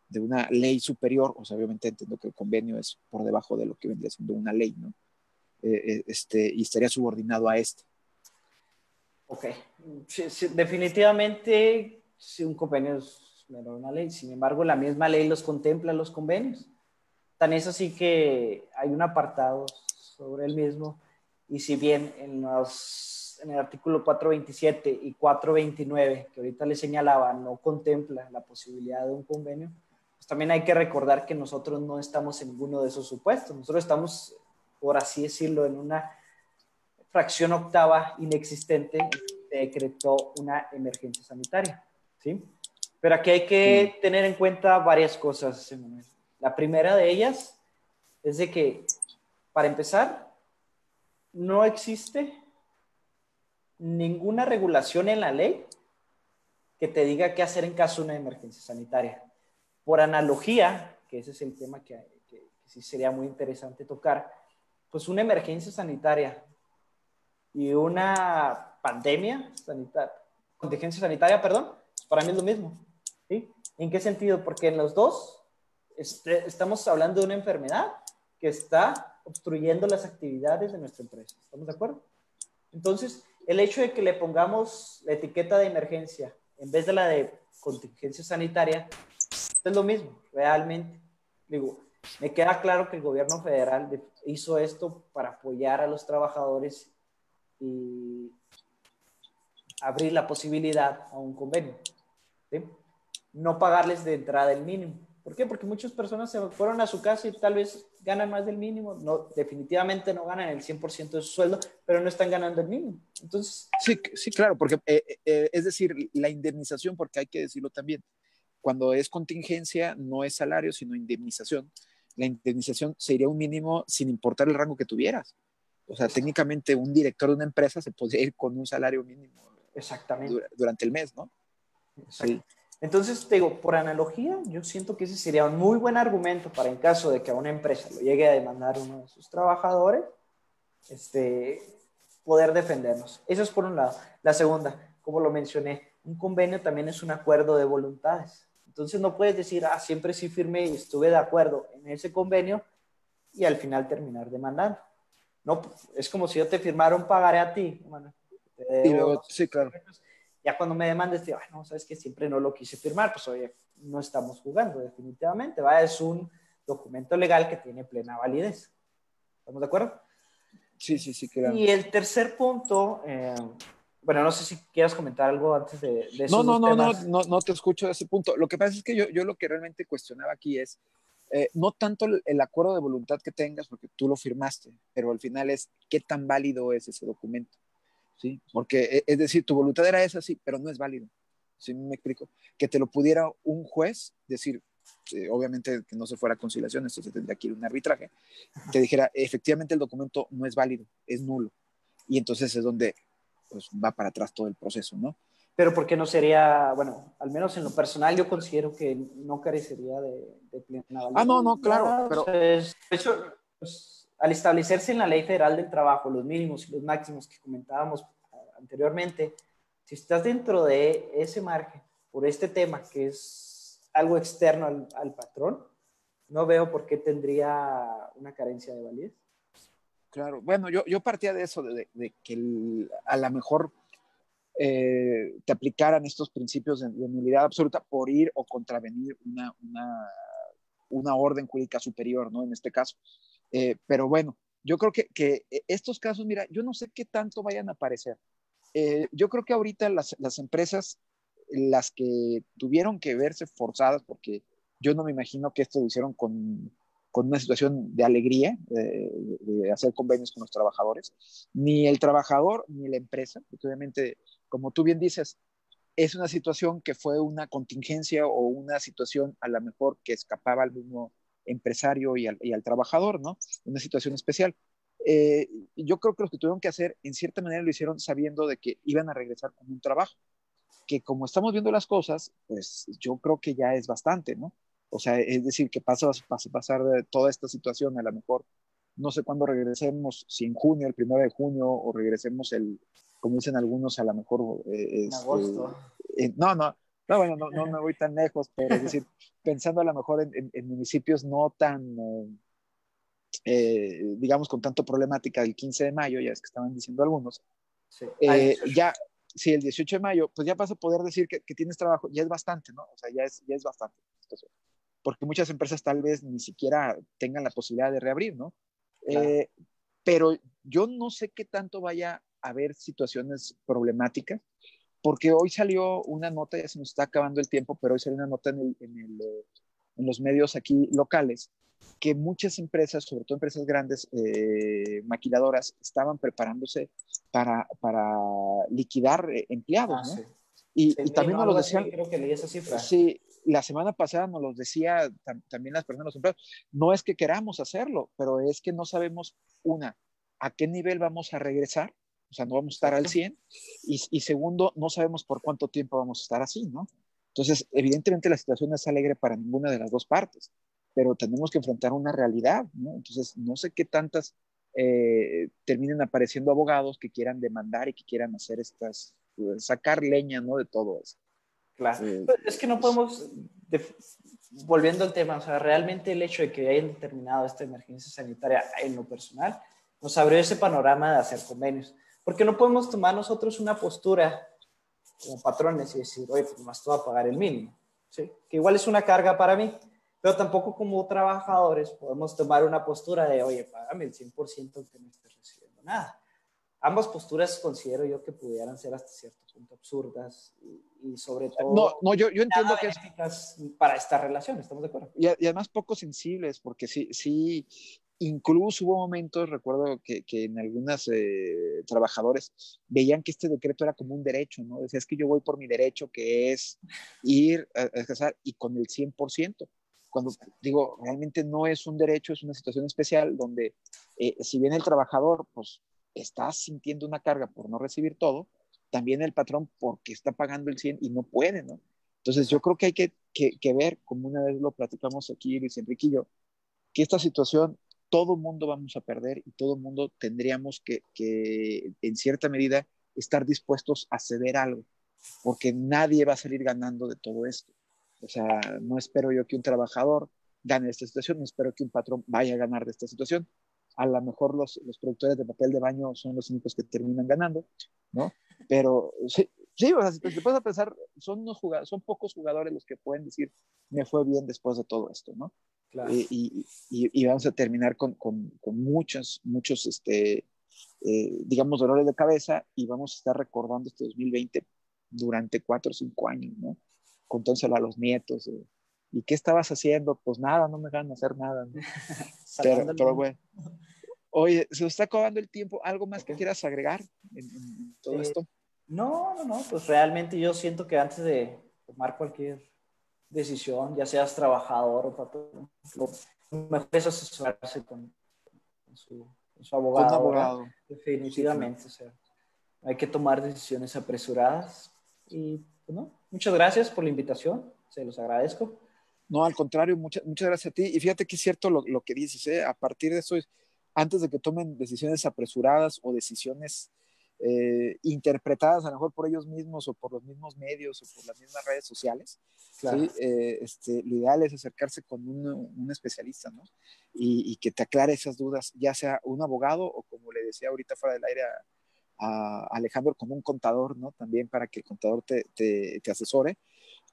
de una ley superior. O sea, obviamente entiendo que el convenio es por debajo de lo que vendría siendo una ley, ¿no? Eh, este, y estaría subordinado a este. Ok, definitivamente si un convenio es una ley, sin embargo la misma ley los contempla los convenios. Tan es así que hay un apartado sobre el mismo y si bien en, los, en el artículo 427 y 429 que ahorita le señalaba no contempla la posibilidad de un convenio, pues también hay que recordar que nosotros no estamos en ninguno de esos supuestos. Nosotros estamos, por así decirlo, en una fracción octava inexistente decretó una emergencia sanitaria. ¿sí? Pero aquí hay que tener en cuenta varias cosas, La primera de ellas es de que, para empezar, no existe ninguna regulación en la ley que te diga qué hacer en caso de una emergencia sanitaria. Por analogía, que ese es el tema que, sí sería muy interesante tocar, pues una emergencia sanitaria y una pandemia sanitaria, contingencia sanitaria, perdón, para mí es lo mismo. ¿sí? ¿En qué sentido? Porque en los dos este, estamos hablando de una enfermedad que está obstruyendo las actividades de nuestra empresa. ¿Estamos de acuerdo? Entonces, el hecho de que le pongamos la etiqueta de emergencia en vez de la de contingencia sanitaria es lo mismo, realmente. Digo, me queda claro que el gobierno federal hizo esto para apoyar a los trabajadores y abrir la posibilidad a un convenio. No pagarles de entrada el mínimo. ¿Por qué? Porque muchas personas se fueron a su casa y tal vez ganan más del mínimo. No, definitivamente no ganan el 100% de su sueldo, pero no están ganando el mínimo. Entonces... Sí, sí claro, porque eh, eh, es decir, la indemnización, porque hay que decirlo también, cuando es contingencia no es salario, sino indemnización. La indemnización sería un mínimo sin importar el rango que tuvieras. O sea, técnicamente un director de una empresa se podría ir con un salario mínimo Exactamente. durante el mes, ¿no? Sí. Entonces, te digo, por analogía, yo siento que ese sería un muy buen argumento para en caso de que a una empresa lo llegue a demandar uno de sus trabajadores, este, poder defendernos. Eso es por un lado. La segunda, como lo mencioné, un convenio también es un acuerdo de voluntades. Entonces no puedes decir, ah, siempre sí firmé y estuve de acuerdo en ese convenio y al final terminar demandando. No, es como si yo te firmara un pagaré a ti, y luego, sí, claro. Ya cuando me demandes, te no, sabes que siempre no lo quise firmar, pues oye, no estamos jugando, definitivamente, ¿va? Es un documento legal que tiene plena validez. ¿Estamos de acuerdo? Sí, sí, sí, claro. Y el tercer punto, eh, bueno, no sé si quieras comentar algo antes de, eso. No, no, no, no, no, te escucho ese punto. Lo que pasa es que yo, yo lo que realmente cuestionaba aquí es, eh, no tanto el, acuerdo de voluntad que tengas, porque tú lo firmaste, pero al final es qué tan válido es ese documento, ¿sí? Porque, e, es decir, tu voluntad era esa, sí, pero no es válido, ¿sí me explico? Que te lo pudiera un juez decir, obviamente que no se fuera a conciliación, esto se tendría que ir a un arbitraje, te dijera, efectivamente el documento no es válido, es nulo. Y entonces es donde pues, va para atrás todo el proceso, ¿no? pero porque no sería, bueno, al menos en lo personal yo considero que no carecería de, de plena validez. Ah, no, no, claro, pero... de hecho, pues, al establecerse en la Ley Federal del Trabajo los mínimos y los máximos que comentábamos anteriormente, si estás dentro de ese margen por este tema que es algo externo al, al patrón, no veo por qué tendría una carencia de validez. Claro, bueno, yo, yo partía de eso, de, que a lo mejor eh, te aplicaran estos principios de, nulidad absoluta por ir o contravenir una, una, una, orden jurídica superior, ¿no? En este caso. Eh, pero bueno, yo creo que, que, estos casos, mira, yo no sé qué tanto vayan a aparecer. Eh, yo creo que ahorita las, las empresas, las que tuvieron que verse forzadas, porque yo no me imagino que esto lo hicieron con, con una situación de alegría de, hacer convenios con los trabajadores, ni el trabajador ni la empresa, porque obviamente, como tú bien dices, es una situación que fue una contingencia o una situación a lo mejor que escapaba al mismo empresario y al, y al trabajador, ¿no? Una situación especial. Eh, yo creo que lo que tuvieron que hacer, en cierta manera lo hicieron sabiendo de que iban a regresar con un trabajo, que como estamos viendo las cosas, pues yo creo que ya es bastante, ¿no? O sea, es decir, que pasa, pasa pasar de toda esta situación, a lo mejor, no sé cuándo regresemos, si en junio, el primero de junio, o regresemos el, como dicen algunos, a lo mejor... Eh, en agosto. Eh, no, no, no, bueno, no, no, me voy tan lejos, pero es decir, pensando a lo mejor en, municipios no tan, eh, digamos, con tanto problemática el 15 de mayo, ya es que estaban diciendo algunos, sí. ya, si el 18 de mayo, pues ya vas a poder decir que, que, tienes trabajo, ya es bastante, ¿no? O sea, ya es, ya es bastante porque muchas empresas tal vez ni siquiera tengan la posibilidad de reabrir, ¿no? Eh, pero yo no sé qué tanto vaya a haber situaciones problemáticas, porque hoy salió una nota, ya se nos está acabando el tiempo, pero hoy salió una nota en, eh, los medios aquí locales, que muchas empresas, sobre todo empresas grandes, eh, maquiladoras, estaban preparándose para, para liquidar empleados, ah, ¿no? Y, también nos lo decían. creo que leí esa cifra. Sí, la semana pasada nos lo decía también las personas, los empleados, no es que queramos hacerlo, pero es que no sabemos, una, a qué nivel vamos a regresar, o sea, no vamos a estar al 100, y, segundo, no sabemos por cuánto tiempo vamos a estar así, ¿no? Entonces, evidentemente la situación no es alegre para ninguna de las dos partes, pero tenemos que enfrentar una realidad, ¿no? Entonces, no sé qué tantas eh, terminen apareciendo abogados que quieran demandar y que quieran hacer estas, sacar leña, ¿no? De todo eso. Claro. Pues, es que no podemos, volviendo al tema, o sea, realmente el hecho de que hayan determinado esta emergencia sanitaria en lo personal nos abrió ese panorama de hacer convenios. Porque no podemos tomar nosotros una postura como patrones y decir, oye, pues más te voy a pagar el mínimo. ¿sí? Que igual es una carga para mí, pero tampoco como trabajadores podemos tomar una postura de, oye, págame el 100% que no estés recibiendo nada ambas posturas considero yo que pudieran ser hasta cierto punto absurdas y, sobre todo no, no yo, yo entiendo que es para esta relación, estamos de acuerdo. Y, además poco sensibles, porque sí, sí, incluso hubo momentos, recuerdo que, que en algunos eh, trabajadores veían que este decreto era como un derecho, ¿no? Decía, es que yo voy por mi derecho, que es ir a, descansar y con el 100% cuando digo, realmente no es un derecho, es una situación especial donde eh, si bien el trabajador pues está sintiendo una carga por no recibir todo, también el patrón porque está pagando el 100 y no puede, ¿no? Entonces yo creo que hay que, que, ver, como una vez lo platicamos aquí Luis yo, que esta situación todo mundo vamos a perder y todo mundo tendríamos que, en cierta medida estar dispuestos a ceder algo, porque nadie va a salir ganando de todo esto. O sea, no espero yo que un trabajador gane de esta situación, no espero que un patrón vaya a ganar de esta situación a lo mejor los, los, productores de papel de baño son los únicos que terminan ganando, ¿no? Pero sí, sí o sea, si te, puedes pensar, son, son pocos jugadores los que pueden decir, me fue bien después de todo esto, ¿no? Claro. Y, y, y, vamos a terminar con, con, con muchos, muchos, este, eh, digamos, dolores de cabeza y vamos a estar recordando este 2020 durante cuatro o cinco años, ¿no? Contándoselo a los nietos. ¿Y qué estabas haciendo? Pues nada, no me a hacer nada. ¿no? pero, pero bueno. Oye, se está acabando el tiempo. ¿Algo más que quieras agregar en, todo esto? No, no, no. Pues realmente yo siento que antes de tomar cualquier decisión, ya seas trabajador o patrón, lo mejor es asesorarse con, su, abogado. abogado. Definitivamente. O sea, hay que tomar decisiones apresuradas. Y pues, muchas gracias por la invitación. Se los agradezco. No, al contrario, muchas, muchas gracias a ti. Y fíjate que es cierto lo, lo que dices, ¿eh? a partir de eso, antes de que tomen decisiones apresuradas o decisiones eh, interpretadas a lo mejor por ellos mismos o por los mismos medios o por las mismas redes sociales. Eh, este, lo ideal es acercarse con un, especialista, ¿no? Y, que te aclare esas dudas, ya sea un abogado o como le decía ahorita fuera del aire a, Alejandro, con un contador, ¿no? También para que el contador te, te, asesore.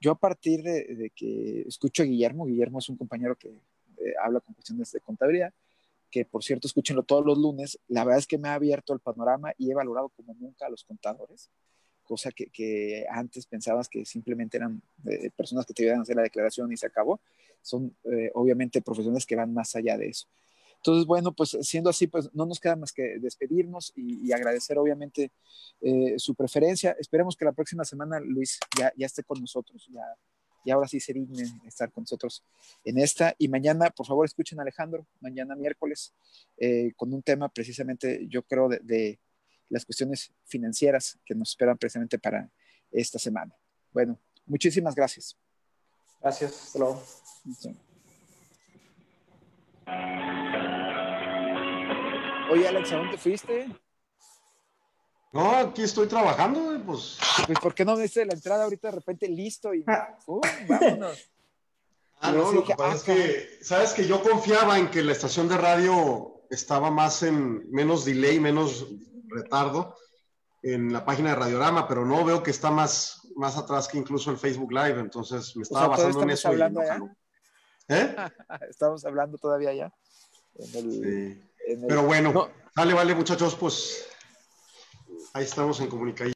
Yo a partir de, que escucho a Guillermo, Guillermo es un compañero que eh, habla con cuestiones de contabilidad, que por cierto escúchenlo todos los lunes, la verdad es que me ha abierto el panorama y he valorado como nunca a los contadores, cosa que, antes pensabas que simplemente eran eh, personas que te iban a hacer la declaración y se acabó. Son eh, obviamente profesionales que van más allá de eso. Entonces, bueno, pues siendo así, pues no nos queda más que despedirnos y, agradecer obviamente eh, su preferencia. Esperemos que la próxima semana Luis ya, ya esté con nosotros, ya y ahora sí se digne estar con nosotros en esta. Y mañana, por favor, escuchen a Alejandro, mañana miércoles, eh, con un tema precisamente, yo creo, de, las cuestiones financieras que nos esperan precisamente para esta semana. Bueno, muchísimas gracias. Gracias, hasta luego. Oye, Alex, ¿a dónde fuiste? No, aquí estoy trabajando, pues. Pues, ¿por qué no me dice la entrada ahorita de repente listo y uh, vámonos? Ah, no, lo que pasa es que, sabes que yo confiaba en que la estación de radio estaba más en menos delay, menos retardo en la página de Radiorama, pero no veo que está más, más atrás que incluso el Facebook Live, entonces me estaba basando en eso. Hablando ¿Eh? estamos hablando todavía ya. sí. Pero bueno, vale, vale, muchachos, pues Ahí estamos en comunicación.